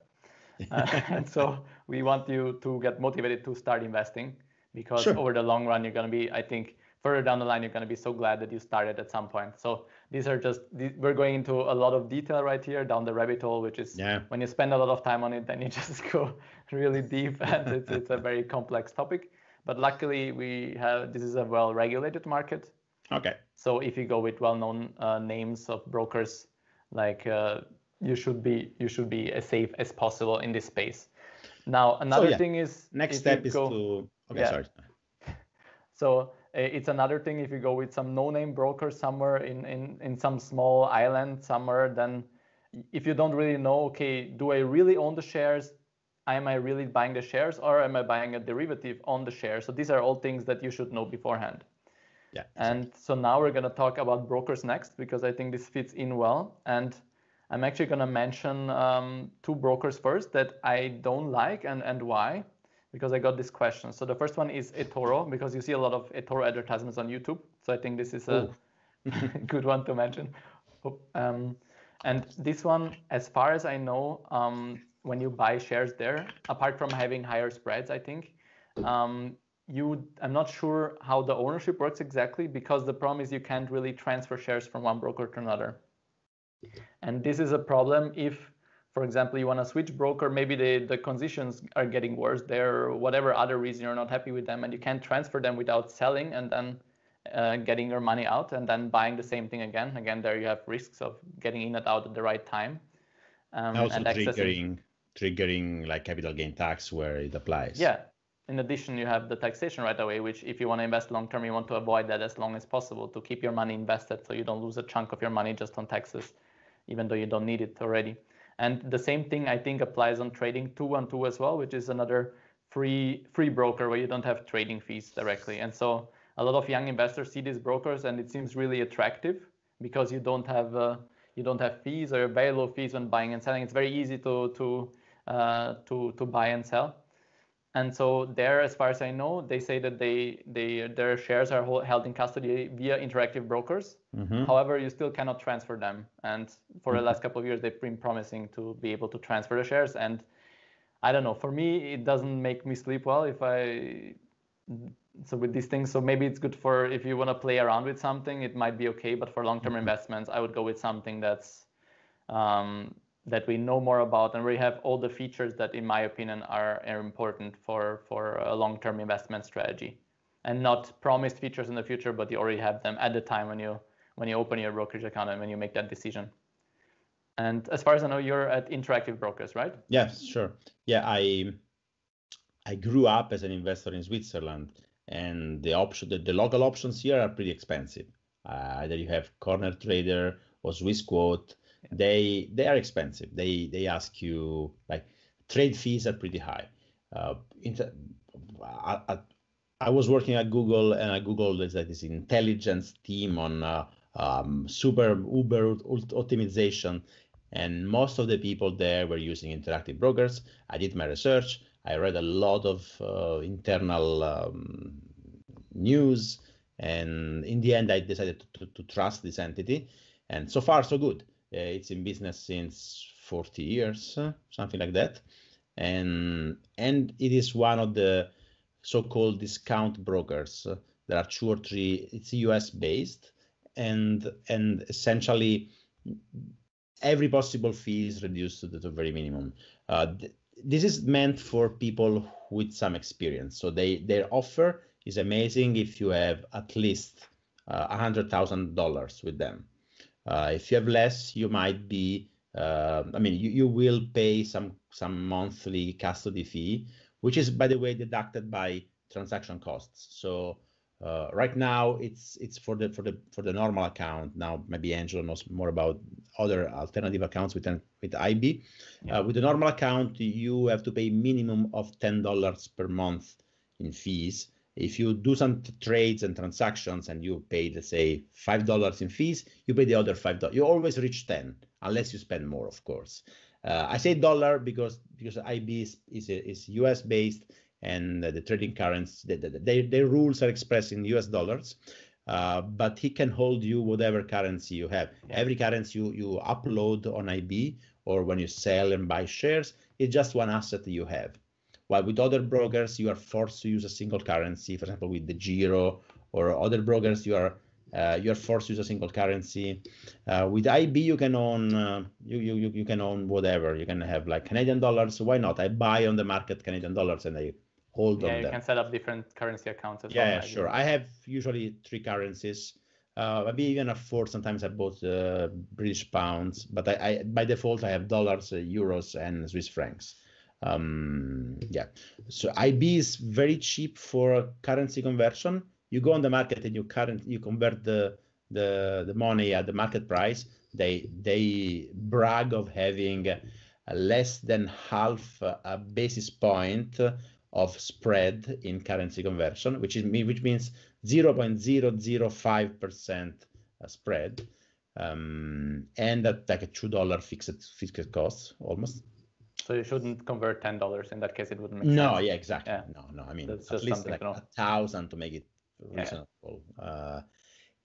S2: Uh, and so we want you to get motivated to start investing because sure. over the long run, you're going to be, I think, further down the line, you're going to be so glad that you started at some point. So these are just, we're going into a lot of detail right here down the rabbit hole, which is yeah. when you spend a lot of time on it, then you just go really deep and it's, it's a very complex topic. But luckily we have, this is a well-regulated market.
S1: Okay.
S2: So if you go with well-known uh, names of brokers, like uh, you should be, you should be as safe as possible in this space. Now, another so, yeah. thing is
S1: next step is go, to, okay, yeah. sorry.
S2: So it's another thing if you go with some no-name broker somewhere in, in, in some small island somewhere, then if you don't really know, okay, do I really own the shares? Am I really buying the shares or am I buying a derivative on the share? So these are all things that you should know beforehand.
S1: Yeah.
S2: And so now we're going to talk about brokers next because I think this fits in well. And I'm actually going to mention um, two brokers first that I don't like and, and why because I got this question. So the first one is eToro because you see a lot of eToro advertisements on YouTube. So I think this is a good one to mention. Um, and this one, as far as I know, um, when you buy shares there, apart from having higher spreads, I think, um, you I'm not sure how the ownership works exactly because the problem is you can't really transfer shares from one broker to another. And this is a problem if for example, you want to switch broker, maybe the, the conditions are getting worse there, or whatever other reason you're not happy with them, and you can't transfer them without selling and then uh, getting your money out and then buying the same thing again. Again, there you have risks of getting in and out at the right time.
S1: Um, also and triggering, triggering like capital gain tax where it applies.
S2: Yeah. In addition, you have the taxation right away, which if you want to invest long term, you want to avoid that as long as possible to keep your money invested so you don't lose a chunk of your money just on taxes, even though you don't need it already. And the same thing I think applies on trading 212 as well, which is another free free broker where you don't have trading fees directly. And so a lot of young investors see these brokers and it seems really attractive because you don't have uh, you don't have fees or very low fees when buying and selling. It's very easy to to uh, to to buy and sell. And so there, as far as I know, they say that they they their shares are held in custody via interactive brokers. Mm-hmm. However, you still cannot transfer them. And for mm-hmm. the last couple of years, they've been promising to be able to transfer the shares. And I don't know. For me, it doesn't make me sleep well if I so with these things. So maybe it's good for if you want to play around with something, it might be okay. But for long-term mm-hmm. investments, I would go with something that's um, that we know more about and we have all the features that in my opinion are, are important for for a long-term investment strategy. And not promised features in the future but you already have them at the time when you when you open your brokerage account and when you make that decision. And as far as i know you're at interactive brokers right?
S1: Yes sure. Yeah i i grew up as an investor in switzerland and the option the, the local options here are pretty expensive. Uh, either you have Cornertrader or Swissquote they they are expensive. They they ask you like trade fees are pretty high. Uh, inter- I, I, I, was working at Google and at Google there's like this intelligence team on uh, um, super Uber optimization, and most of the people there were using interactive brokers. I did my research. I read a lot of uh, internal um, news, and in the end, I decided to, to, to trust this entity. And so far, so good. Uh, it's in business since 40 years, something like that. And, and it is one of the so-called discount brokers. There are two or three, it's US based and, and essentially every possible fee is reduced to the very minimum. Uh, th- this is meant for people with some experience. So they their offer is amazing if you have at least uh, a uh, hundred thousand dollars with them. Uh, if you have less, you might be, uh, I mean, you, you will pay some some monthly custody fee, which is, by the way, deducted by transaction costs. So uh, right now, it's it's for the for the for the normal account. Now, maybe Angelo knows more about other alternative accounts with with IB. Yeah. Uh, with the normal account, you have to pay minimum of ten dollars per month in fees if you do some trades and transactions and you pay, let's say, five dollars in fees, you pay the other five dollars. You always reach ten, unless you spend more, of course. Uh, I say dollar because because IB is is, is US based and the trading currency, the, the, the, their rules are expressed in US dollars. Uh, but he can hold you whatever currency you have. Every currency you, you upload on IB or when you sell and buy shares, it's just one asset you have. While with other brokers, you are forced to use a single currency. For example, with DEGIRO or other brokers, you are uh, you are forced to use a single currency. Uh, with IB, you can own uh, you, you you can own whatever. You can have like Canadian dollars. Why not? I buy on the market Canadian dollars and I hold
S2: yeah,
S1: on
S2: you
S1: them.
S2: can set up different currency accounts as
S1: yeah,
S2: well.
S1: Yeah, sure. I have usually three currencies. Uh, I even afford sometimes I bought uh, British pounds, but I, I, by default I have dollars, uh, euros, and Swiss francs. Um, yeah, so IB is very cheap for currency conversion. You go on the market and you current you convert the the the money at the market price. They they brag of having less than half a basis point of spread in currency conversion, which is which means 0.005 percent spread, um, and at like a two dollar fixed fixed cost almost.
S2: So you shouldn't convert ten dollars. In that case, it wouldn't make sense.
S1: no,
S2: sense.
S1: yeah, exactly. Yeah. No, no. I mean, That's at least like a thousand to make it reasonable. Yeah. Uh,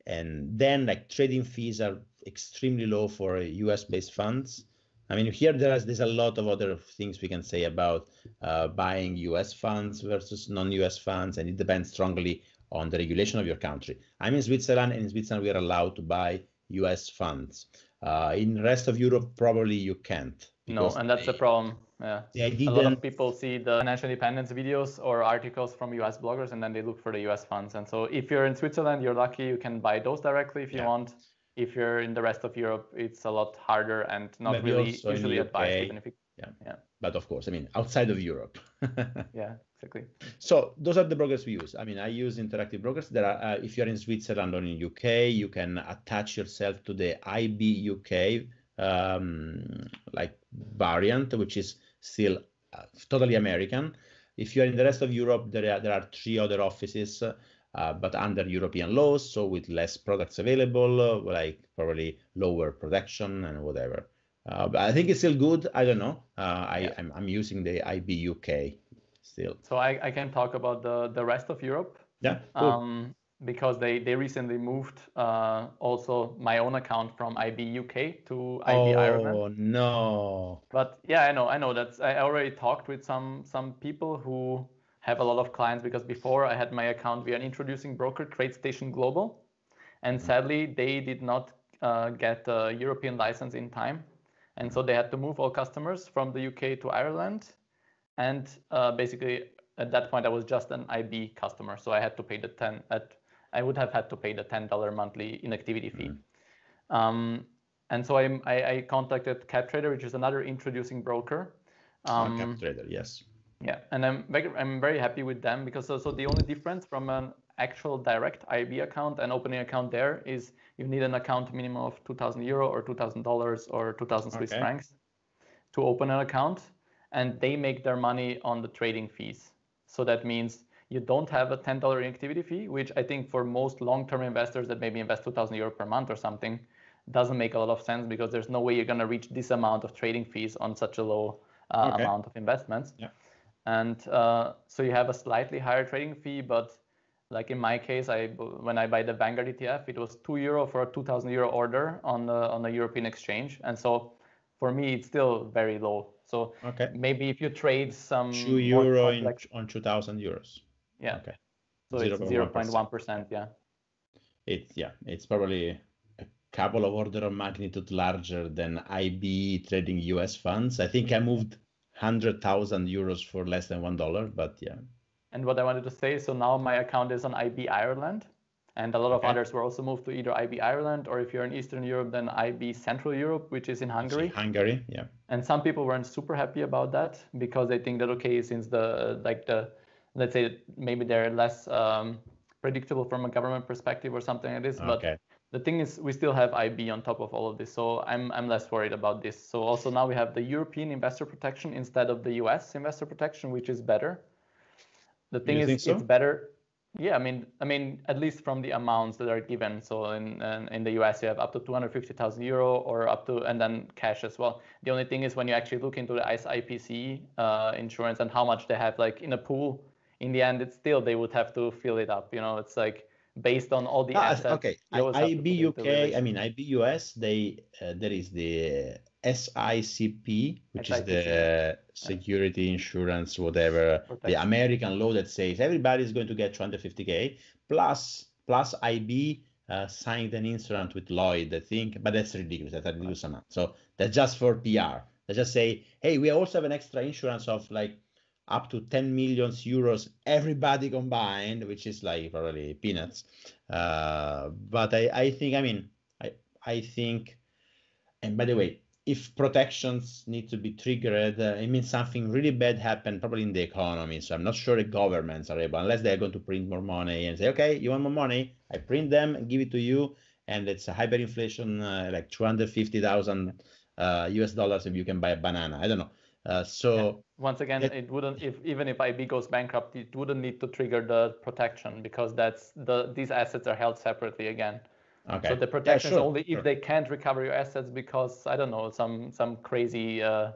S1: and then like trading fees are extremely low for US-based funds. I mean, here there's there's a lot of other things we can say about uh, buying US funds versus non-US funds, and it depends strongly on the regulation of your country. I'm in Switzerland, and in Switzerland we are allowed to buy US funds. Uh, in the rest of Europe, probably you can't.
S2: No, and that's they, the problem. Yeah. A lot of people see the financial independence videos or articles from US bloggers and then they look for the US funds. And so if you're in Switzerland, you're lucky you can buy those directly if you yeah. want. If you're in the rest of Europe, it's a lot harder and not Maybe really usually advised even if you
S1: yeah. yeah. But of course, I mean, outside of Europe.
S2: yeah, exactly.
S1: So those are the brokers we use. I mean, I use interactive brokers. There are, uh, if you're in Switzerland or in UK, you can attach yourself to the IB UK um, like variant, which is still uh, totally American. If you're in the rest of Europe, there are, there are three other offices, uh, but under European laws, so with less products available, uh, like probably lower protection and whatever. Uh, but I think it's still good. I don't know. Uh, I, yeah. I'm using the IB UK still.
S2: So I, I can talk about the the rest of Europe.
S1: Yeah. Cool. Um,
S2: because they they recently moved uh, also my own account from IB UK to IB oh, Ireland.
S1: Oh no!
S2: But yeah, I know, I know. That's I already talked with some some people who have a lot of clients because before I had my account via an introducing broker, TradeStation Global, and mm-hmm. sadly they did not uh, get a European license in time, and so they had to move all customers from the UK to Ireland, and uh, basically at that point I was just an IB customer, so I had to pay the ten at I would have had to pay the $10 monthly inactivity fee. Mm. Um, and so I, I, I, contacted CapTrader, which is another introducing broker.
S1: Ah, um, CapTrader, yes.
S2: Yeah, and I'm very, I'm very happy with them because so, so the only difference from an actual direct IB account and opening account there is you need an account minimum of 2,000 euro or 2,000 dollars or 2,000 Swiss okay. francs to open an account, and they make their money on the trading fees. So that means you don't have a $10 inactivity fee, which I think for most long-term investors that maybe invest 2,000 euro per month or something, doesn't make a lot of sense because there's no way you're going to reach this amount of trading fees on such a low uh, okay. amount of investments.
S1: Yeah.
S2: And uh, so you have a slightly higher trading fee, but like in my case, I when I buy the Vanguard ETF, it was two euro for a 2,000 euro order on the on the European exchange, and so for me it's still very low. So
S1: okay.
S2: maybe if you trade some
S1: two euro in, like, on 2,000 euros.
S2: Yeah.
S1: Okay.
S2: So 0. it's 0.1%, yeah.
S1: It's yeah, it's probably a couple of order of magnitude larger than IB trading US funds. I think I moved 100,000 euros for less than $1, but yeah.
S2: And what I wanted to say, so now my account is on IB Ireland, and a lot of okay. others were also moved to either IB Ireland or if you're in Eastern Europe, then IB Central Europe, which is in Hungary.
S1: Hungary, yeah.
S2: And some people weren't super happy about that because they think that okay, since the like the let's say maybe they're less um, predictable from a government perspective or something like this. But the thing is, we still have IB on top of all of this, so I'm I'm less worried about this. So also now we have the European investor protection instead of the US investor protection, which is better. The thing
S1: you
S2: is,
S1: so?
S2: it's better. Yeah, I mean, I mean, at least from the amounts that are given. So in in, in the US, you have up to 250,000 euro, or up to, and then cash as well. The only thing is when you actually look into the ICE IPC uh, insurance and how much they have, like in a pool, in the end, it's still they would have to fill it up. You know, it's like based on all the ah, assets.
S1: Okay, IB UK, I mean IB US, they uh, there is the SICP, which SICP. is the security insurance, whatever, Protection. the American law that says everybody is going to get 250k plus plus IB uh, signed an insurance with Lloyd, I think, but that's ridiculous. That's a ridiculous amount. So that's just for PR. They just say, hey, we also have an extra insurance of like up to 10 million euros, everybody combined, which is like probably peanuts. Uh, but I, I think, I mean, I, I think, and by the way, if protections need to be triggered, uh, it means something really bad happened probably in the economy. So I'm not sure the governments are able, unless they're going to print more money and say, okay, you want more money? I print them and give it to you. And it's a hyperinflation, uh, like 250,000 uh, US dollars if you can buy a banana. I don't know. Uh, so yeah.
S2: once again, it, it, wouldn't if even if IB goes bankrupt, it wouldn't need to trigger the protection because that's the these assets are held separately again.
S1: Okay.
S2: So the protection yeah, sure, is only sure. if they can't recover your assets because I don't know some some crazy. Uh,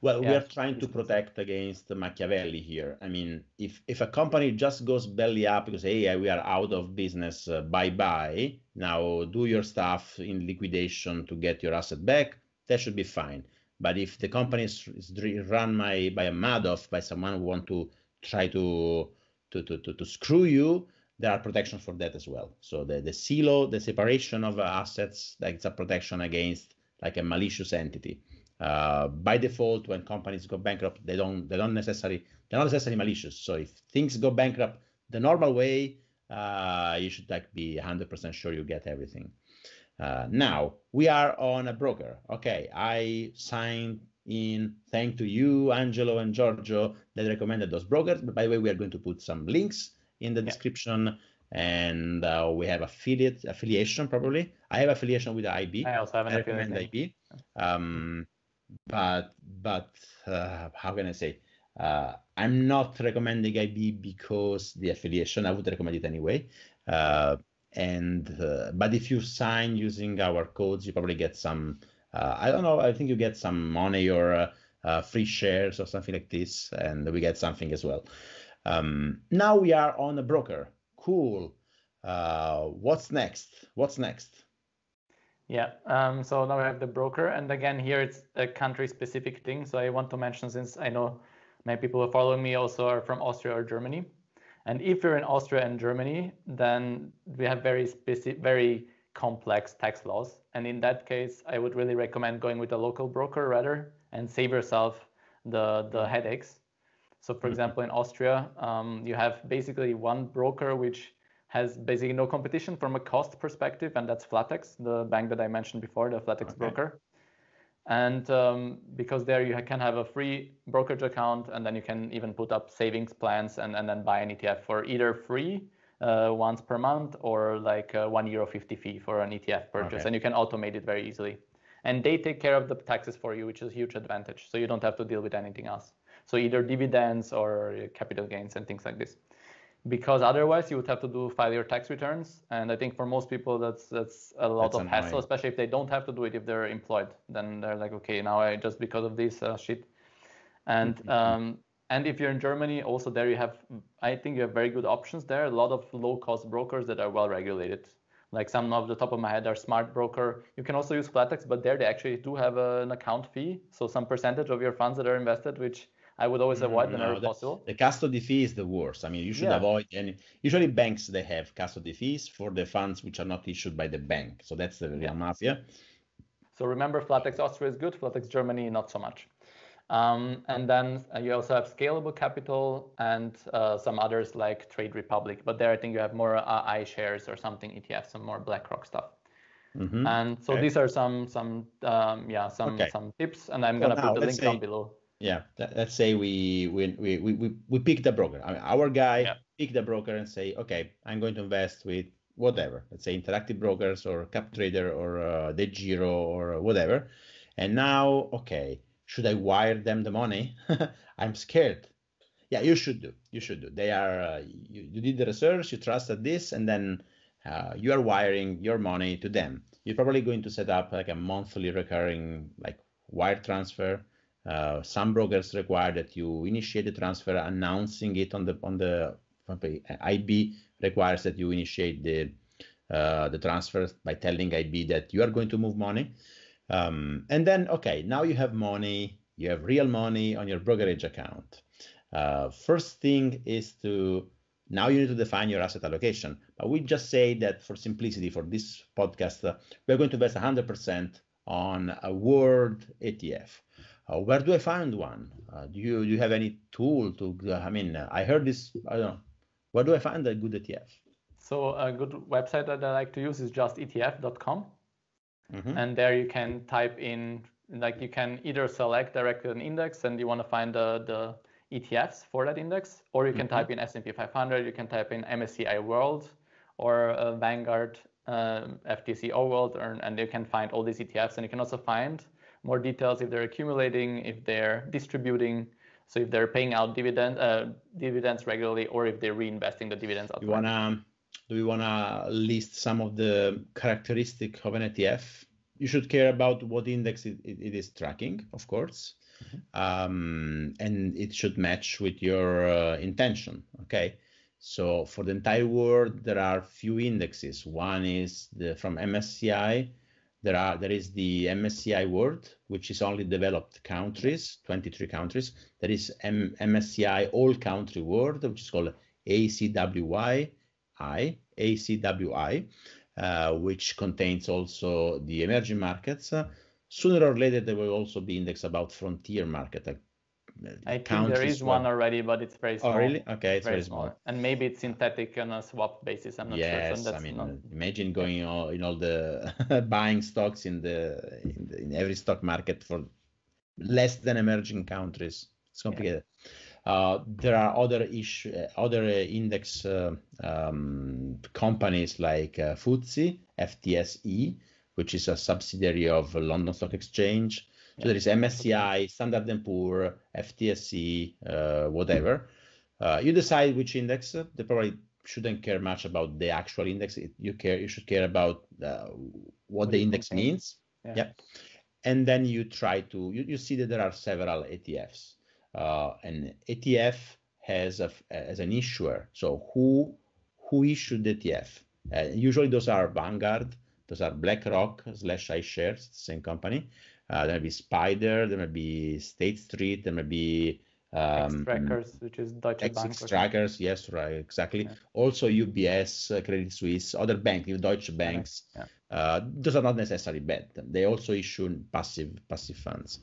S1: well, yeah, we are trying to protect against Machiavelli here. I mean, if if a company just goes belly up because hey, we are out of business, uh, bye bye. Now do your stuff in liquidation to get your asset back. That should be fine. But if the company is, is run by, by a Madoff, by someone who want to try to, to, to, to, to screw you, there are protections for that as well. So the, the silo, the separation of assets, that's a protection against like a malicious entity. Uh, by default, when companies go bankrupt, they don't they don't necessarily they're not necessarily malicious. So if things go bankrupt the normal way, uh, you should like be 100% sure you get everything. Uh, now we are on a broker. Okay, I signed in thank to you, Angelo and Giorgio, that recommended those brokers. But by the way, we are going to put some links in the yeah. description, and uh, we have affiliate affiliation probably. I have affiliation with IB.
S2: I also have an I recommend
S1: IB. Um, but but uh, how can I say? Uh, I'm not recommending IB because the affiliation. I would recommend it anyway. Uh, and uh, but if you sign using our codes you probably get some uh, i don't know i think you get some money or uh, uh, free shares or something like this, and we get something as well. Um, now we are on a broker. Cool. Uh, what's next? What's next?
S2: Yeah, um, so now we have the broker, and again here it's a country-specific thing. So I want to mention since I know many people who follow me also are from Austria or Germany, and if you're in Austria and Germany, then we have very specific, very complex tax laws, and in that case, I would really recommend going with a local broker rather and save yourself the the headaches. So, for mm-hmm. example, in Austria, um, you have basically one broker which has basically no competition from a cost perspective, and that's Flatex, the bank that I mentioned before, the Flatex okay. broker. And um, because there you can have a free brokerage account, and then you can even put up savings plans and, and then buy an ETF for either free uh, once per month or like a one euro 50 fee for an ETF purchase. Okay. And you can automate it very easily. And they take care of the taxes for you, which is a huge advantage. So you don't have to deal with anything else. So either dividends or capital gains and things like this because otherwise you would have to do file your tax returns. And i think for most people that's that's a lot that's of annoying. hassle especially if they don't have to do it if they're employed. Then they're like okay now i just because of this uh, shit. And mm-hmm. um, and if you're in germany also there you have i think you have very good options there. A lot of low cost brokers that are well regulated. Like some of the top of my head are smart broker. You can also use flatex but there they actually do have a, an account fee. So some percentage of your funds that are invested which I would always avoid whenever no, possible.
S1: The custody fee is the worst. I mean, you should yeah. avoid any. Usually, banks they have custody fees for the funds which are not issued by the bank. So that's the real yeah. mafia.
S2: So remember, Flatex Austria is good. Flatex Germany not so much. Um, and then uh, you also have scalable capital and uh, some others like Trade Republic. But there, I think you have more uh, iShares or something ETF, some more BlackRock stuff. Mm-hmm. And so okay. these are some some um, yeah some okay. some tips, and I'm gonna put the link say, down below
S1: yeah let's say we we we we, we pick the broker. I mean, our guy yeah. pick the broker and say okay i'm going to invest with whatever let's say interactive brokers or CapTrader or uh, DEGIRO or whatever. And now okay should i wire them the money? I'm scared. Yeah you should do you should do. They are uh, you, you did the research you trusted this and then uh, you are wiring your money to them. You're probably going to set up like a monthly recurring like wire transfer uh, some brokers require that you initiate the transfer, announcing it on the on the IB requires that you initiate the uh, the transfer by telling IB that you are going to move money. Um, and then, okay, now you have money, you have real money on your brokerage account. Uh, first thing is to now you need to define your asset allocation. But we just say that for simplicity, for this podcast, uh, we're going to invest 100% on a world ETF. Uh, where do I find one? Uh, do you do you have any tool to? Uh, I mean, I heard this. I don't know. Where do I find a good ETF?
S2: So a good website that I like to use is just ETF.com, mm-hmm. and there you can type in like you can either select directly an index and you want to find the the ETFs for that index, or you can mm-hmm. type in S&P 500, you can type in MSCI World or uh, Vanguard uh, FTSE All World, or, and you can find all these ETFs, and you can also find more details if they're accumulating, if they're distributing, so if they're paying out dividend, uh, dividends regularly, or if they're reinvesting the dividends.
S1: You wanna, do we wanna list some of the characteristic of an ETF? You should care about what index it, it is tracking, of course, mm-hmm. um, and it should match with your uh, intention. Okay. So for the entire world, there are few indexes. One is the from MSCI, there are there is the MSCI World, which is only developed countries, 23 countries. There is M- MSCI All Country World, which is called ACWI, ACWI, uh, which contains also the emerging markets. Sooner or later, there will also be index about frontier market, like
S2: I think there is one already, but it's very oh, small.
S1: Oh, really? Okay, it's very, very small. small.
S2: And maybe it's synthetic on a swap basis. I'm not
S1: yes,
S2: sure.
S1: Yes, I mean, not... imagine going all, in all the buying stocks in the, in the, in every stock market for less than emerging countries. It's complicated. Yeah. Uh, there are other issue, uh, other uh, index uh, um, companies like uh, FTSE, FTSE, which is a subsidiary of London Stock Exchange. So there is MSCI, Standard and Poor, FTSE, uh, whatever. Uh, you decide which index. They probably shouldn't care much about the actual index. It, you care. You should care about uh, what the index means. Yeah. yeah. and then you try to you, you see that there are several ETFs. Uh, an ETF has a, as an issuer. So who who issued the ETF? Uh, usually those are Vanguard, those are BlackRock slash iShares, same company. Uh, there may be SPDR, there may be State Street, there may be
S2: um, Xtrackers, which is Deutsche X Bank.
S1: Xtrackers, yes, right, exactly. Yeah. Also UBS, uh, Credit Suisse, other banks, Deutsche banks. Yeah. Uh, those are not necessarily bad. They also issue passive passive funds.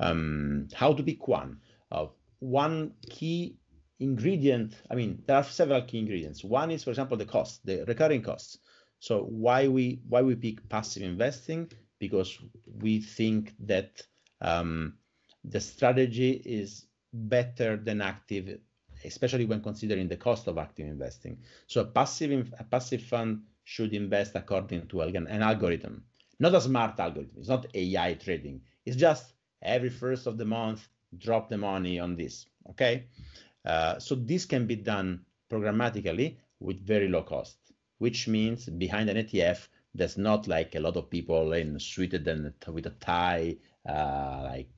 S1: Um, how to pick one? Uh, one key ingredient. I mean, there are several key ingredients. One is, for example, the cost, the recurring costs. So why we why we pick passive investing? Because we think that um, the strategy is better than active, especially when considering the cost of active investing. So a passive a passive fund should invest according to an, algorithm, not a smart algorithm. It's not AI trading. It's just every first of the month, drop the money on this. Okay, uh, so this can be done programmatically with very low cost, which means behind an ETF, there's not like a lot of people in Sweden with a tie, uh, like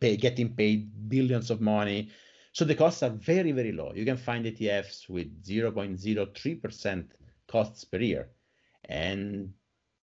S1: pay, getting paid billions of money. So the costs are very, very low. You can find ETFs with 0.03% costs per year. And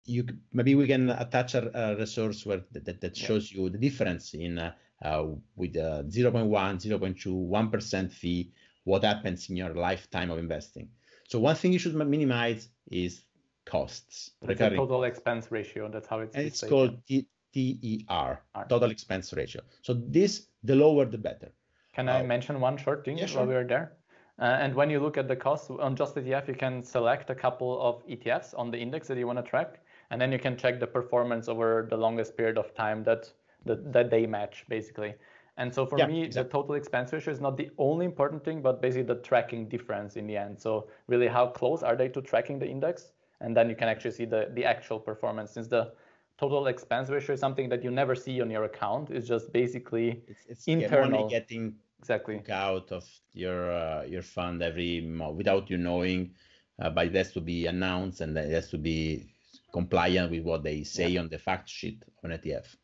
S1: you maybe we can attach a, a resource where that, that shows you the difference in uh, uh, with uh, 0.1, 0.2, 1% fee, what happens in your lifetime of investing. So one thing you should minimize is costs.
S2: That's a total expense ratio. That's how it's.
S1: And it's called TER, total expense ratio. So this, the lower the better.
S2: Can I uh, mention one short thing yeah, sure. while we're there? Uh, and when you look at the cost on just ETF, you can select a couple of ETFs on the index that you want to track, and then you can check the performance over the longest period of time that that, that they match, basically. And so for yeah, me, exactly. the total expense ratio is not the only important thing, but basically the tracking difference in the end. So really, how close are they to tracking the index? And then you can actually see the, the actual performance. Since the total expense ratio is something that you never see on your account. It's just basically it's, it's internal.
S1: Getting
S2: exactly
S1: out of your uh, your fund every month without you knowing, uh, but it has to be announced and it has to be compliant with what they say yeah. on the fact sheet on ETF.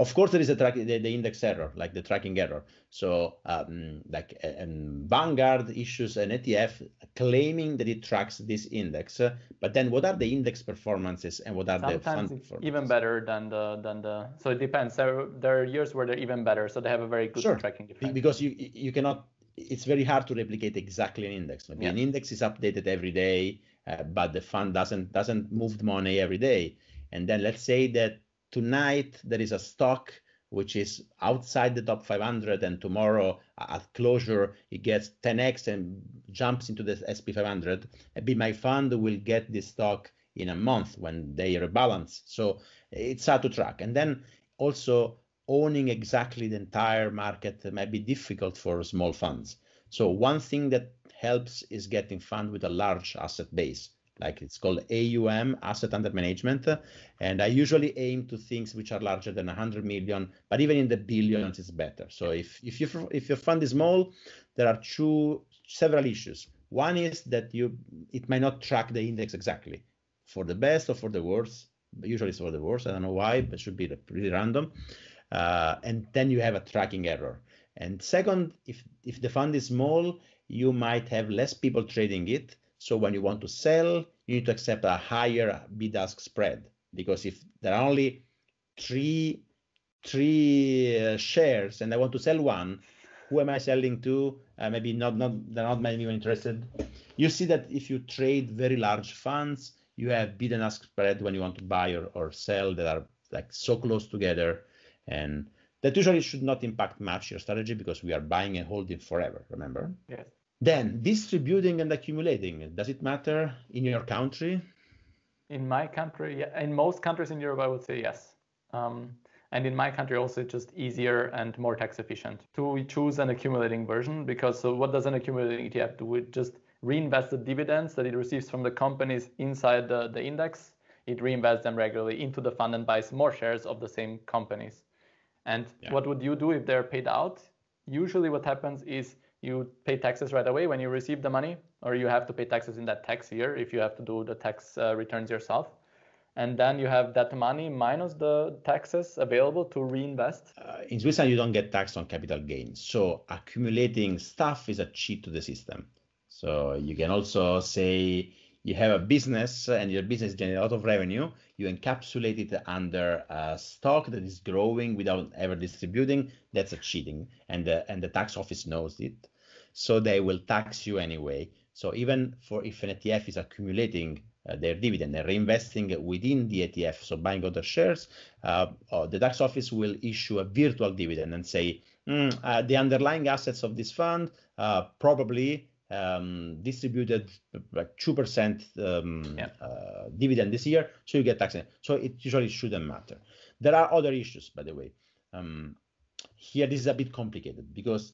S1: Of course, there is a track, the, the index error, like the tracking error. So, um, like um, Vanguard issues an ETF claiming that it tracks this index, but then what are the index performances and what are
S2: Sometimes
S1: the fund
S2: performances? even better than the than the. So it depends. There, there are years where they're even better, so they have a very good sure. tracking
S1: difference. Because you you cannot. It's very hard to replicate exactly an index. Maybe yeah. an index is updated every day, uh, but the fund doesn't doesn't move the money every day. And then let's say that tonight there is a stock which is outside the top 500 and tomorrow at closure it gets 10x and jumps into the sp 500 be my fund will get this stock in a month when they rebalance. So it's hard to track. And then also owning exactly the entire market might be difficult for small funds. So one thing that helps is getting fund with a large asset base like it's called AUM, asset under management. And I usually aim to things which are larger than 100 million, but even in the billions is better. So if if you if your fund is small, there are two several issues. One is that you it might not track the index exactly for the best or for the worst. Usually it's for the worst. I don't know why, but it should be pretty random. Uh, and then you have a tracking error. And second, if if the fund is small, you might have less people trading it so when you want to sell, you need to accept a higher bid-ask spread because if there are only three three uh, shares and I want to sell one, who am I selling to? Uh, maybe not not there are not many people interested. You see that if you trade very large funds, you have bid and ask spread when you want to buy or, or sell that are like so close together and that usually should not impact much your strategy because we are buying and holding forever remember
S2: yes
S1: then distributing and accumulating, does it matter in your country?
S2: In my country, yeah. In most countries in Europe, I would say yes. Um, and in my country, also just easier and more tax efficient to choose an accumulating version. Because so what does an accumulating ETF do? It just reinvest the dividends that it receives from the companies inside the, the index. It reinvests them regularly into the fund and buys more shares of the same companies. And yeah. what would you do if they're paid out? Usually, what happens is you pay taxes right away when you receive the money, or you have to pay taxes in that tax year if you have to do the tax uh, returns yourself. and then you have that money minus the taxes available to reinvest?
S1: Uh, in Switzerland, you don't get taxed on capital gains. So accumulating stuff is a cheat to the system. So you can also say you have a business and your business generates a lot of revenue. You encapsulate it under a stock that is growing without ever distributing. That's a cheating, and the and the tax office knows it. So they will tax you anyway. So even for if an ETF is accumulating uh, their dividend and reinvesting within the ETF, so buying other shares, uh, uh, the tax office will issue a virtual dividend and say mm, uh, the underlying assets of this fund uh, probably um, distributed like two percent um, yeah. Uh, dividend this year, so you get taxed. So it usually shouldn't matter. There are other issues, by the way. Um, here, this is a bit complicated because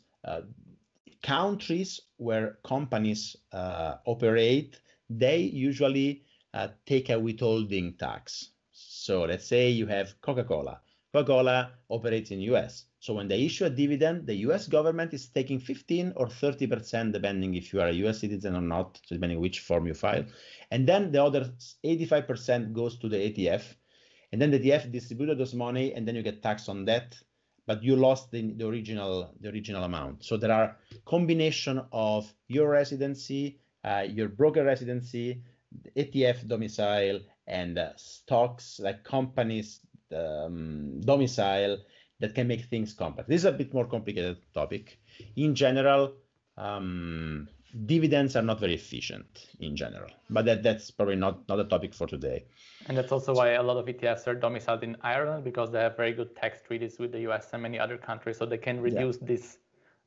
S1: countries where companies operate they usually uh, take a withholding tax. So let's say you have Coca-Cola. Coca-Cola operates in US. So when they issue a dividend, the US government is taking 15 or 30%, depending if you are a US citizen or not, depending which form you file. And then the other 85% goes to the ETF. And then the ETF distributed those money, and then you get taxed on that, but you lost the, the original the original amount. So there are combination of your residency, uh, your broker residency, ETF domicile, and uh, stocks like companies um, domicile that can make things complex. This is a bit more complicated topic. In general, um, dividends are not very efficient in general, but that, that's probably not, not a topic for today.
S2: And that's also why a lot of ETFs are domiciled in Ireland because they have very good tax treaties with the US and many other countries, so they can reduce yeah. this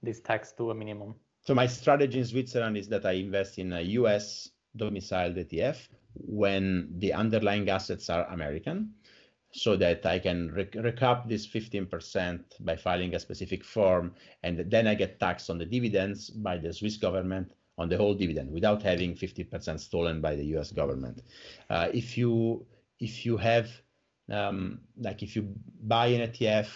S2: this tax to a minimum.
S1: So my strategy in Switzerland is that I invest in a US domiciled ETF when the underlying assets are American, so that I can rec- recap this 15% by filing a specific form, and then I get taxed on the dividends by the Swiss government on the whole dividend without having 50% stolen by the US government. Uh, if you if you have um, like if you buy an ETF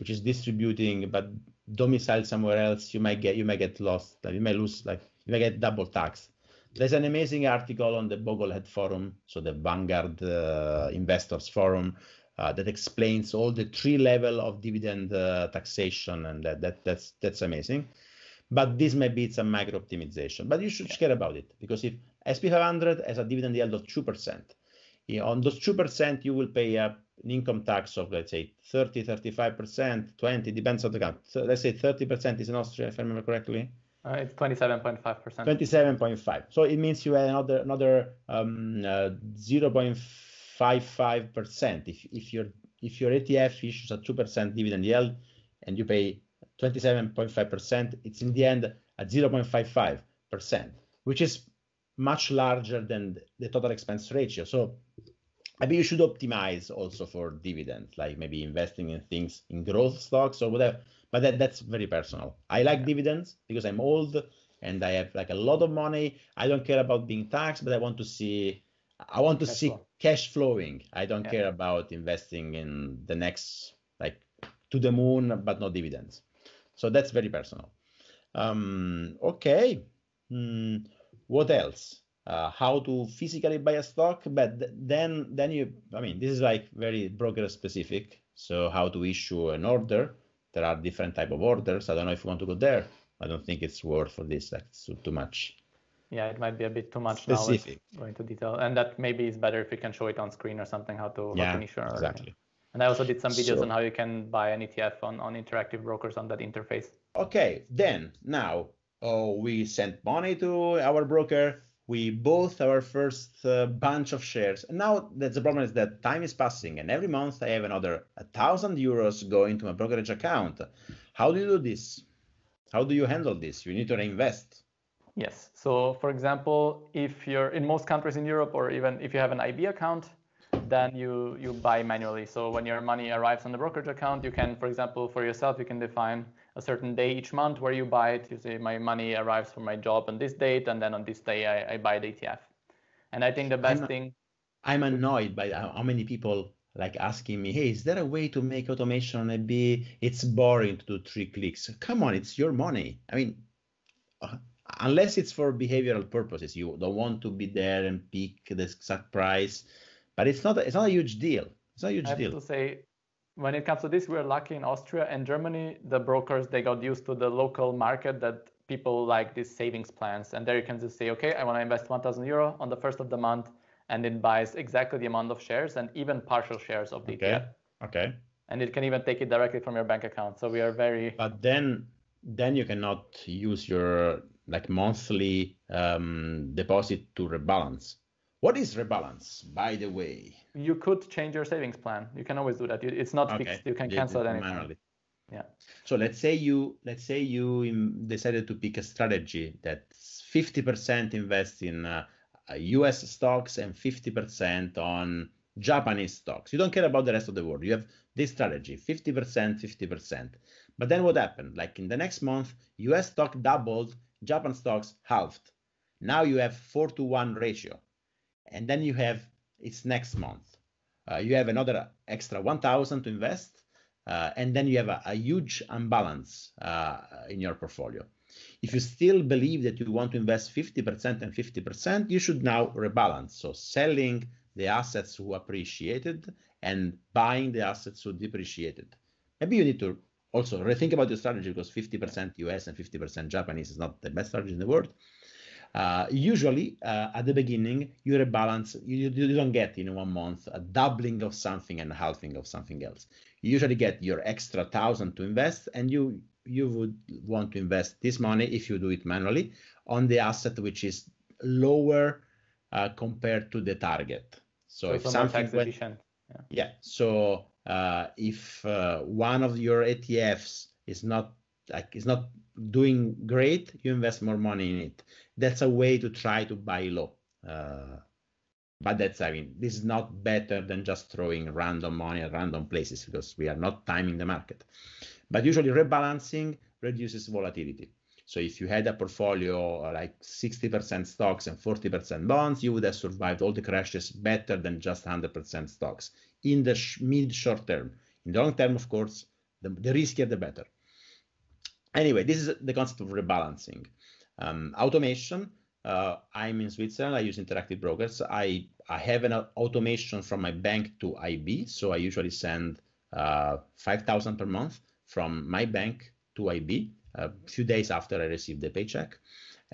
S1: which is distributing but domiciled somewhere else, you might get you might get lost. Like You may lose like you may get double tax. There's an amazing article on the Boglehead forum, so the Vanguard uh, investors forum, uh, that explains all the three level of dividend uh, taxation, and that, that that's that's amazing. But this may be some micro optimization, but you should care about it because if SP500 has a dividend yield of two percent, on those two percent you will pay a an income tax of let's say 30 35% 20 depends on the country so let's say 30% is in austria if i remember correctly.
S2: Uh, it's 27.5%
S1: 27.5 so it means you add another another um, uh, 0.55% if, if your if your etf issues a 2% dividend yield and you pay 27.5% it's in the end at 0.55% which is much larger than the total expense ratio so maybe you should optimize also for dividends, like maybe investing in things in growth stocks or whatever. But that, that's very personal. I like dividends because I'm old and I have like a lot of money. I don't care about being taxed, but I want to see I want to cash see flow. cash flowing. I don't yeah. care about investing in the next like to the moon, but no dividends. So that's very personal. Um, okay. Hmm. what else? uh, how to physically buy a stock but then then you i mean this is like very broker specific so how to issue an order there are different type of orders i don't know if you want to go there i don't think it's worth for this that's too much
S2: yeah it might be a bit too much now. specific now going into detail and that maybe is better if you can show it on screen or something how to
S1: yeah
S2: how to issue
S1: exactly
S2: and i also did some videos so, on how you can buy an etf on, on interactive brokers on that interface
S1: okay then now oh, we sent money to our broker we bought our first uh, bunch of shares. And now that's the problem is that time is passing, and every month I have another a thousand euros going to my brokerage account. How do you do this? How do you handle this? You need to reinvest.
S2: Yes. So, for example, if you're in most countries in Europe, or even if you have an IB account, then you you buy manually. So when your money arrives on the brokerage account, you can, for example, for yourself, you can define a certain day each month where you buy it. You say my money arrives from my job on this date, and then on this day I, I buy the ETF. And I think the best
S1: I'm,
S2: thing.
S1: I'm annoyed by how many people like asking me, "Hey, is there a way to make automation on IB? It's boring to do three clicks. Come on, it's your money. I mean, uh, unless it's for behavioral purposes, you don't want to be there and pick the exact price but it's not. A, it's not a huge deal. It's not a huge
S2: I have
S1: deal.
S2: to say, when it comes to this, we're lucky in Austria and Germany. The brokers they got used to the local market that people like these savings plans, and there you can just say, okay, I want to invest 1,000 euro on the first of the month, and it buys exactly the amount of shares and even partial shares of the
S1: okay.
S2: ETF.
S1: Okay.
S2: And it can even take it directly from your bank account. So we are very.
S1: But then, then you cannot use your like monthly um, deposit to rebalance. What is rebalance, by the way?
S2: You could change your savings plan. You can always do that. It's not okay. fixed. You can cancel it anytime. Manually. Yeah.
S1: So let's say you let's say you decided to pick a strategy that's 50% invest in uh, U.S. stocks and 50% on Japanese stocks. You don't care about the rest of the world. You have this strategy, 50%, 50%. But then what happened? Like in the next month, US stock doubled, Japan stocks halved. Now you have four to one ratio. And then you have it's next month. Uh, you have another extra 1,000 to invest, uh, and then you have a, a huge imbalance uh, in your portfolio. If you still believe that you want to invest 50% and 50%, you should now rebalance. So selling the assets who appreciated and buying the assets who depreciated. Maybe you need to also rethink about your strategy because 50% US and 50% Japanese is not the best strategy in the world. Uh, usually, uh, at the beginning, you rebalance. You, you don't get in one month a doubling of something and a halving of something else. You usually get your extra thousand to invest, and you you would want to invest this money if you do it manually on the asset which is lower uh, compared to the target. So,
S2: so
S1: if
S2: something went, yeah.
S1: yeah. So uh, if uh, one of your ETFs is not like is not doing great, you invest more money in it. That's a way to try to buy low. Uh, but that's I mean this is not better than just throwing random money at random places because we are not timing the market. But usually rebalancing reduces volatility. So if you had a portfolio uh, like 60% stocks and 40% bonds, you would have survived all the crashes better than just 100% stocks in the sh- mid short term. In the long term, of course, the, the riskier the better. Anyway, this is the concept of rebalancing. Um, automation. Uh, I'm in Switzerland. I use interactive brokers. I I have an automation from my bank to IB, so I usually send uh, five thousand per month from my bank to IB a few days after I receive the paycheck.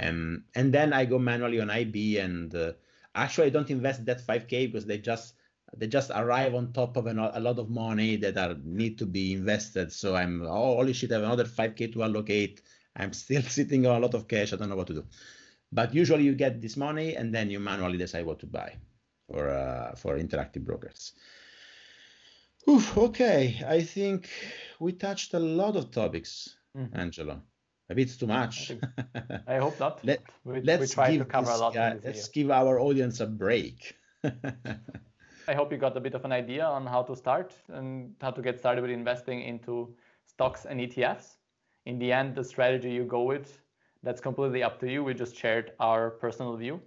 S1: Um, and then I go manually on IB and uh, actually I don't invest that 5k because they just they just arrive on top of an, a lot of money that are need to be invested. So I'm oh holy shit, I have another 5k to allocate. I'm still sitting on a lot of cash. I don't know what to do. But usually you get this money and then you manually decide what to buy for uh, for interactive brokers. Oof, okay, I think we touched a lot of topics mm-hmm. Angelo. Maybe it's too much.
S2: I, hope not.
S1: Let, we, let's we try to cover this, a lot. Uh, let's give our audience a break.
S2: I hope you got a bit of an idea on how to start and how to get started with investing into stocks and ETFs. In the end, the strategy you go with, that's completely up to you. We just shared our personal view.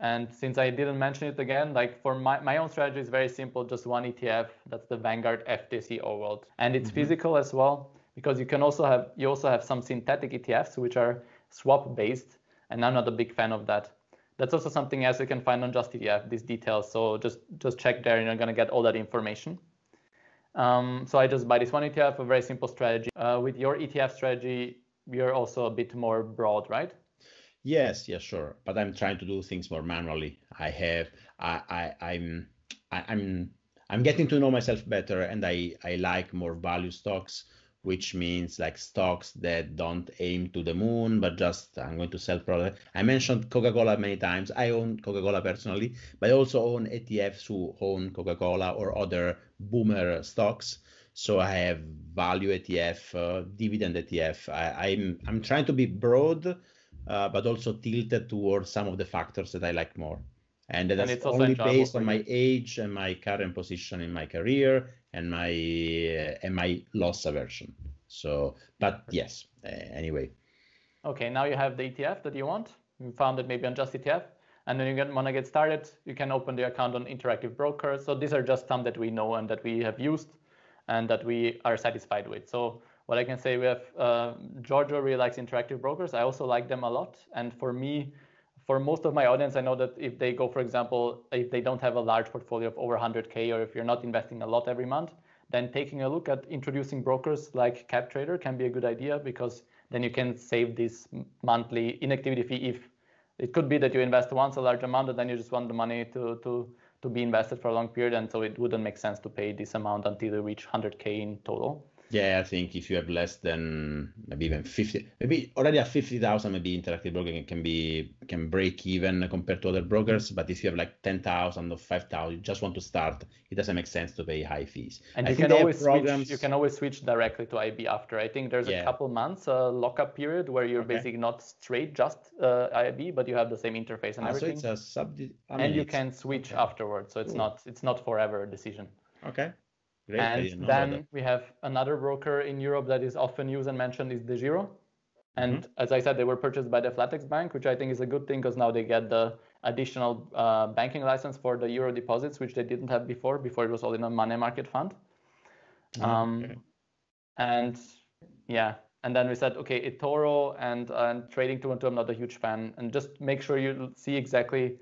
S2: And since I didn't mention it again, like for my, my own strategy is very simple, just one ETF. That's the Vanguard FTSE All-World. And it's mm-hmm. physical as well because you can also have you also have some synthetic ETFs which are swap based, and I'm not a big fan of that. That's also something else you can find on Just ETF, these details. So just just check there, and you're gonna get all that information. Um, so I just buy this one ETF, a very simple strategy. Uh, with your ETF strategy, you're also a bit more broad, right?
S1: Yes, yes, sure. But I'm trying to do things more manually. I have, I, I I'm, I, I'm, I'm getting to know myself better, and I, I like more value stocks which means like stocks that don't aim to the moon, but just I'm going to sell product. I mentioned Coca-Cola many times. I own Coca-Cola personally, but I also own ETFs who own Coca-Cola or other boomer stocks. So I have value ETF, uh, dividend ETF. I, am I'm, I'm trying to be broad, uh, but also tilted towards some of the factors that I like more. And that's and only based on my age and my current position in my career and my uh, and my loss aversion. So, but yes, uh, anyway.
S2: Okay, now you have the ETF that you want. You found it maybe on Just ETF, and then you want to get started. You can open the account on Interactive Broker. So these are just some that we know and that we have used, and that we are satisfied with. So what I can say, we have uh, Giorgio really likes Interactive Brokers. I also like them a lot, and for me, for most of my audience, I know that if they go, for example, if they don't have a large portfolio of over 100K or if you're not investing a lot every month, then taking a look at introducing brokers like CapTrader can be a good idea because then you can save this monthly inactivity fee if it could be that you invest once a large amount and then you just want the money to, to, to be invested for a long period. And so it wouldn't make sense to pay this amount until you reach 100K in total.
S1: Yeah, I think if you have less than maybe even 50, maybe already at 50,000, maybe Interactive Broker can be can break even compared to other brokers. But if you have like 10,000 or 5,000, you just want to start, it doesn't make sense to pay high fees.
S2: And I you can always programs... switch. You can always switch directly to IB after. I think there's yeah. a couple months uh, lockup period where you're okay. basically not straight just uh, IB, but you have the same interface and ah, everything.
S1: So it's a sub.
S2: I mean, and you can switch okay. afterwards. So it's not it's not forever a decision.
S1: Okay.
S2: Great. And then we have another broker in Europe that is often used and mentioned is DEGIRO. And mm-hmm. as I said, they were purchased by the Flatex Bank, which I think is a good thing because now they get the additional uh, banking license for the euro deposits, which they didn't have before. Before it was all in a money market fund. Mm-hmm. Um, okay. And yeah, and then we said, okay, eToro and, and Trading 212, I'm not a huge fan. And just make sure you see exactly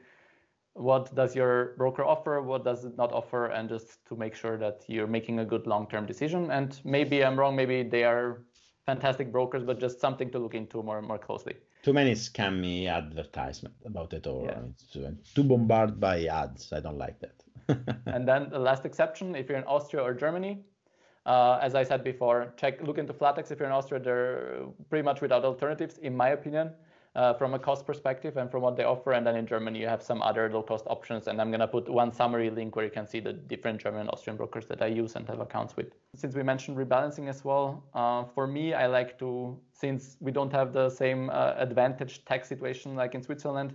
S2: what does your broker offer, what does it not offer, and just to make sure that you're making a good long-term decision. And maybe I'm wrong, maybe they are fantastic brokers, but just something to look into more more closely.
S1: Too many scammy advertisement about it, or yeah. too, too bombarded by ads. I don't like that.
S2: and then the last exception, if you're in Austria or Germany, uh, as I said before, check look into Flatex. If you're in Austria, they're pretty much without alternatives, in my opinion uh, from a cost perspective and from what they offer. And then in Germany, you have some other low cost options. And I'm going to put one summary link where you can see the different German and Austrian brokers that I use and have accounts with. Since we mentioned rebalancing as well, uh, for me, I like to, since we don't have the same uh, advantage tax situation like in Switzerland,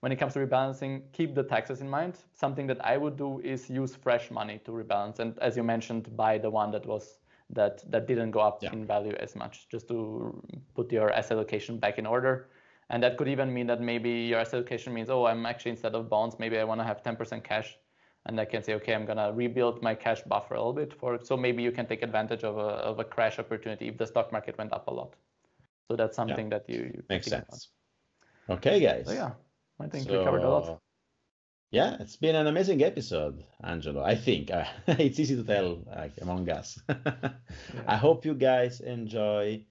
S2: when it comes to rebalancing, keep the taxes in mind. Something that I would do is use fresh money to rebalance. And as you mentioned, buy the one that was that that didn't go up yeah. in value as much, just to put your asset allocation back in order and that could even mean that maybe your asset allocation means, oh, I'm actually instead of bonds, maybe I want to have 10% cash. And I can say, okay, I'm going to rebuild my cash buffer a little bit for, so maybe you can take advantage of a, of a crash opportunity if the stock market went up a lot. So that's something yeah. that you, you
S1: makes sense. About. Okay, guys.
S2: So yeah, I think so, we covered a lot.
S1: Yeah, it's been an amazing episode, Angelo. I think uh, it's easy to tell like, among us. yeah. I hope you guys enjoy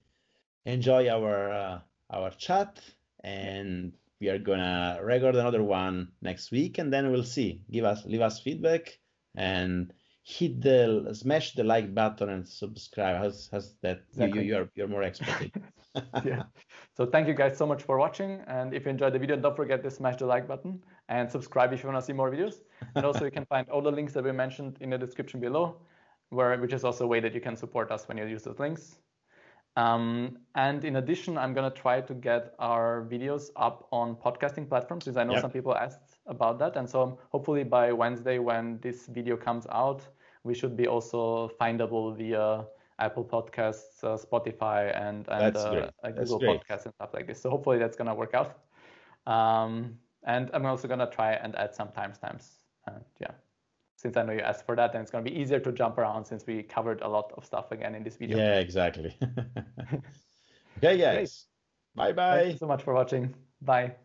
S1: enjoy our uh, our chat and we are gonna record another one next week and then we'll see. Give us leave us feedback and hit the smash the like button and subscribe. How's, how's that? Exactly. you, you're you're more expert
S2: yeah. So thank you guys so much for watching and if you enjoyed the video don't forget to smash the like button and subscribe if you want to see more videos. And also you can find all the links that we mentioned in the description below where which is also a way that you can support us when you use those links um, and in addition, I'm going to try to get our videos up on podcasting platforms, because I know yep. some people asked about that. And so hopefully by Wednesday, when this video comes out, we should be also findable via Apple Podcasts, uh, Spotify, and, and uh, Google Podcasts and stuff like this. So hopefully that's going to work out. Um, and I'm also going to try and add some timestamps. And yeah since I know you asked for that, and it's going to be easier to jump around since we covered a lot of stuff again in this video.
S1: Yeah, exactly. okay, guys. Bye bye.
S2: Thank you so much for watching. Bye.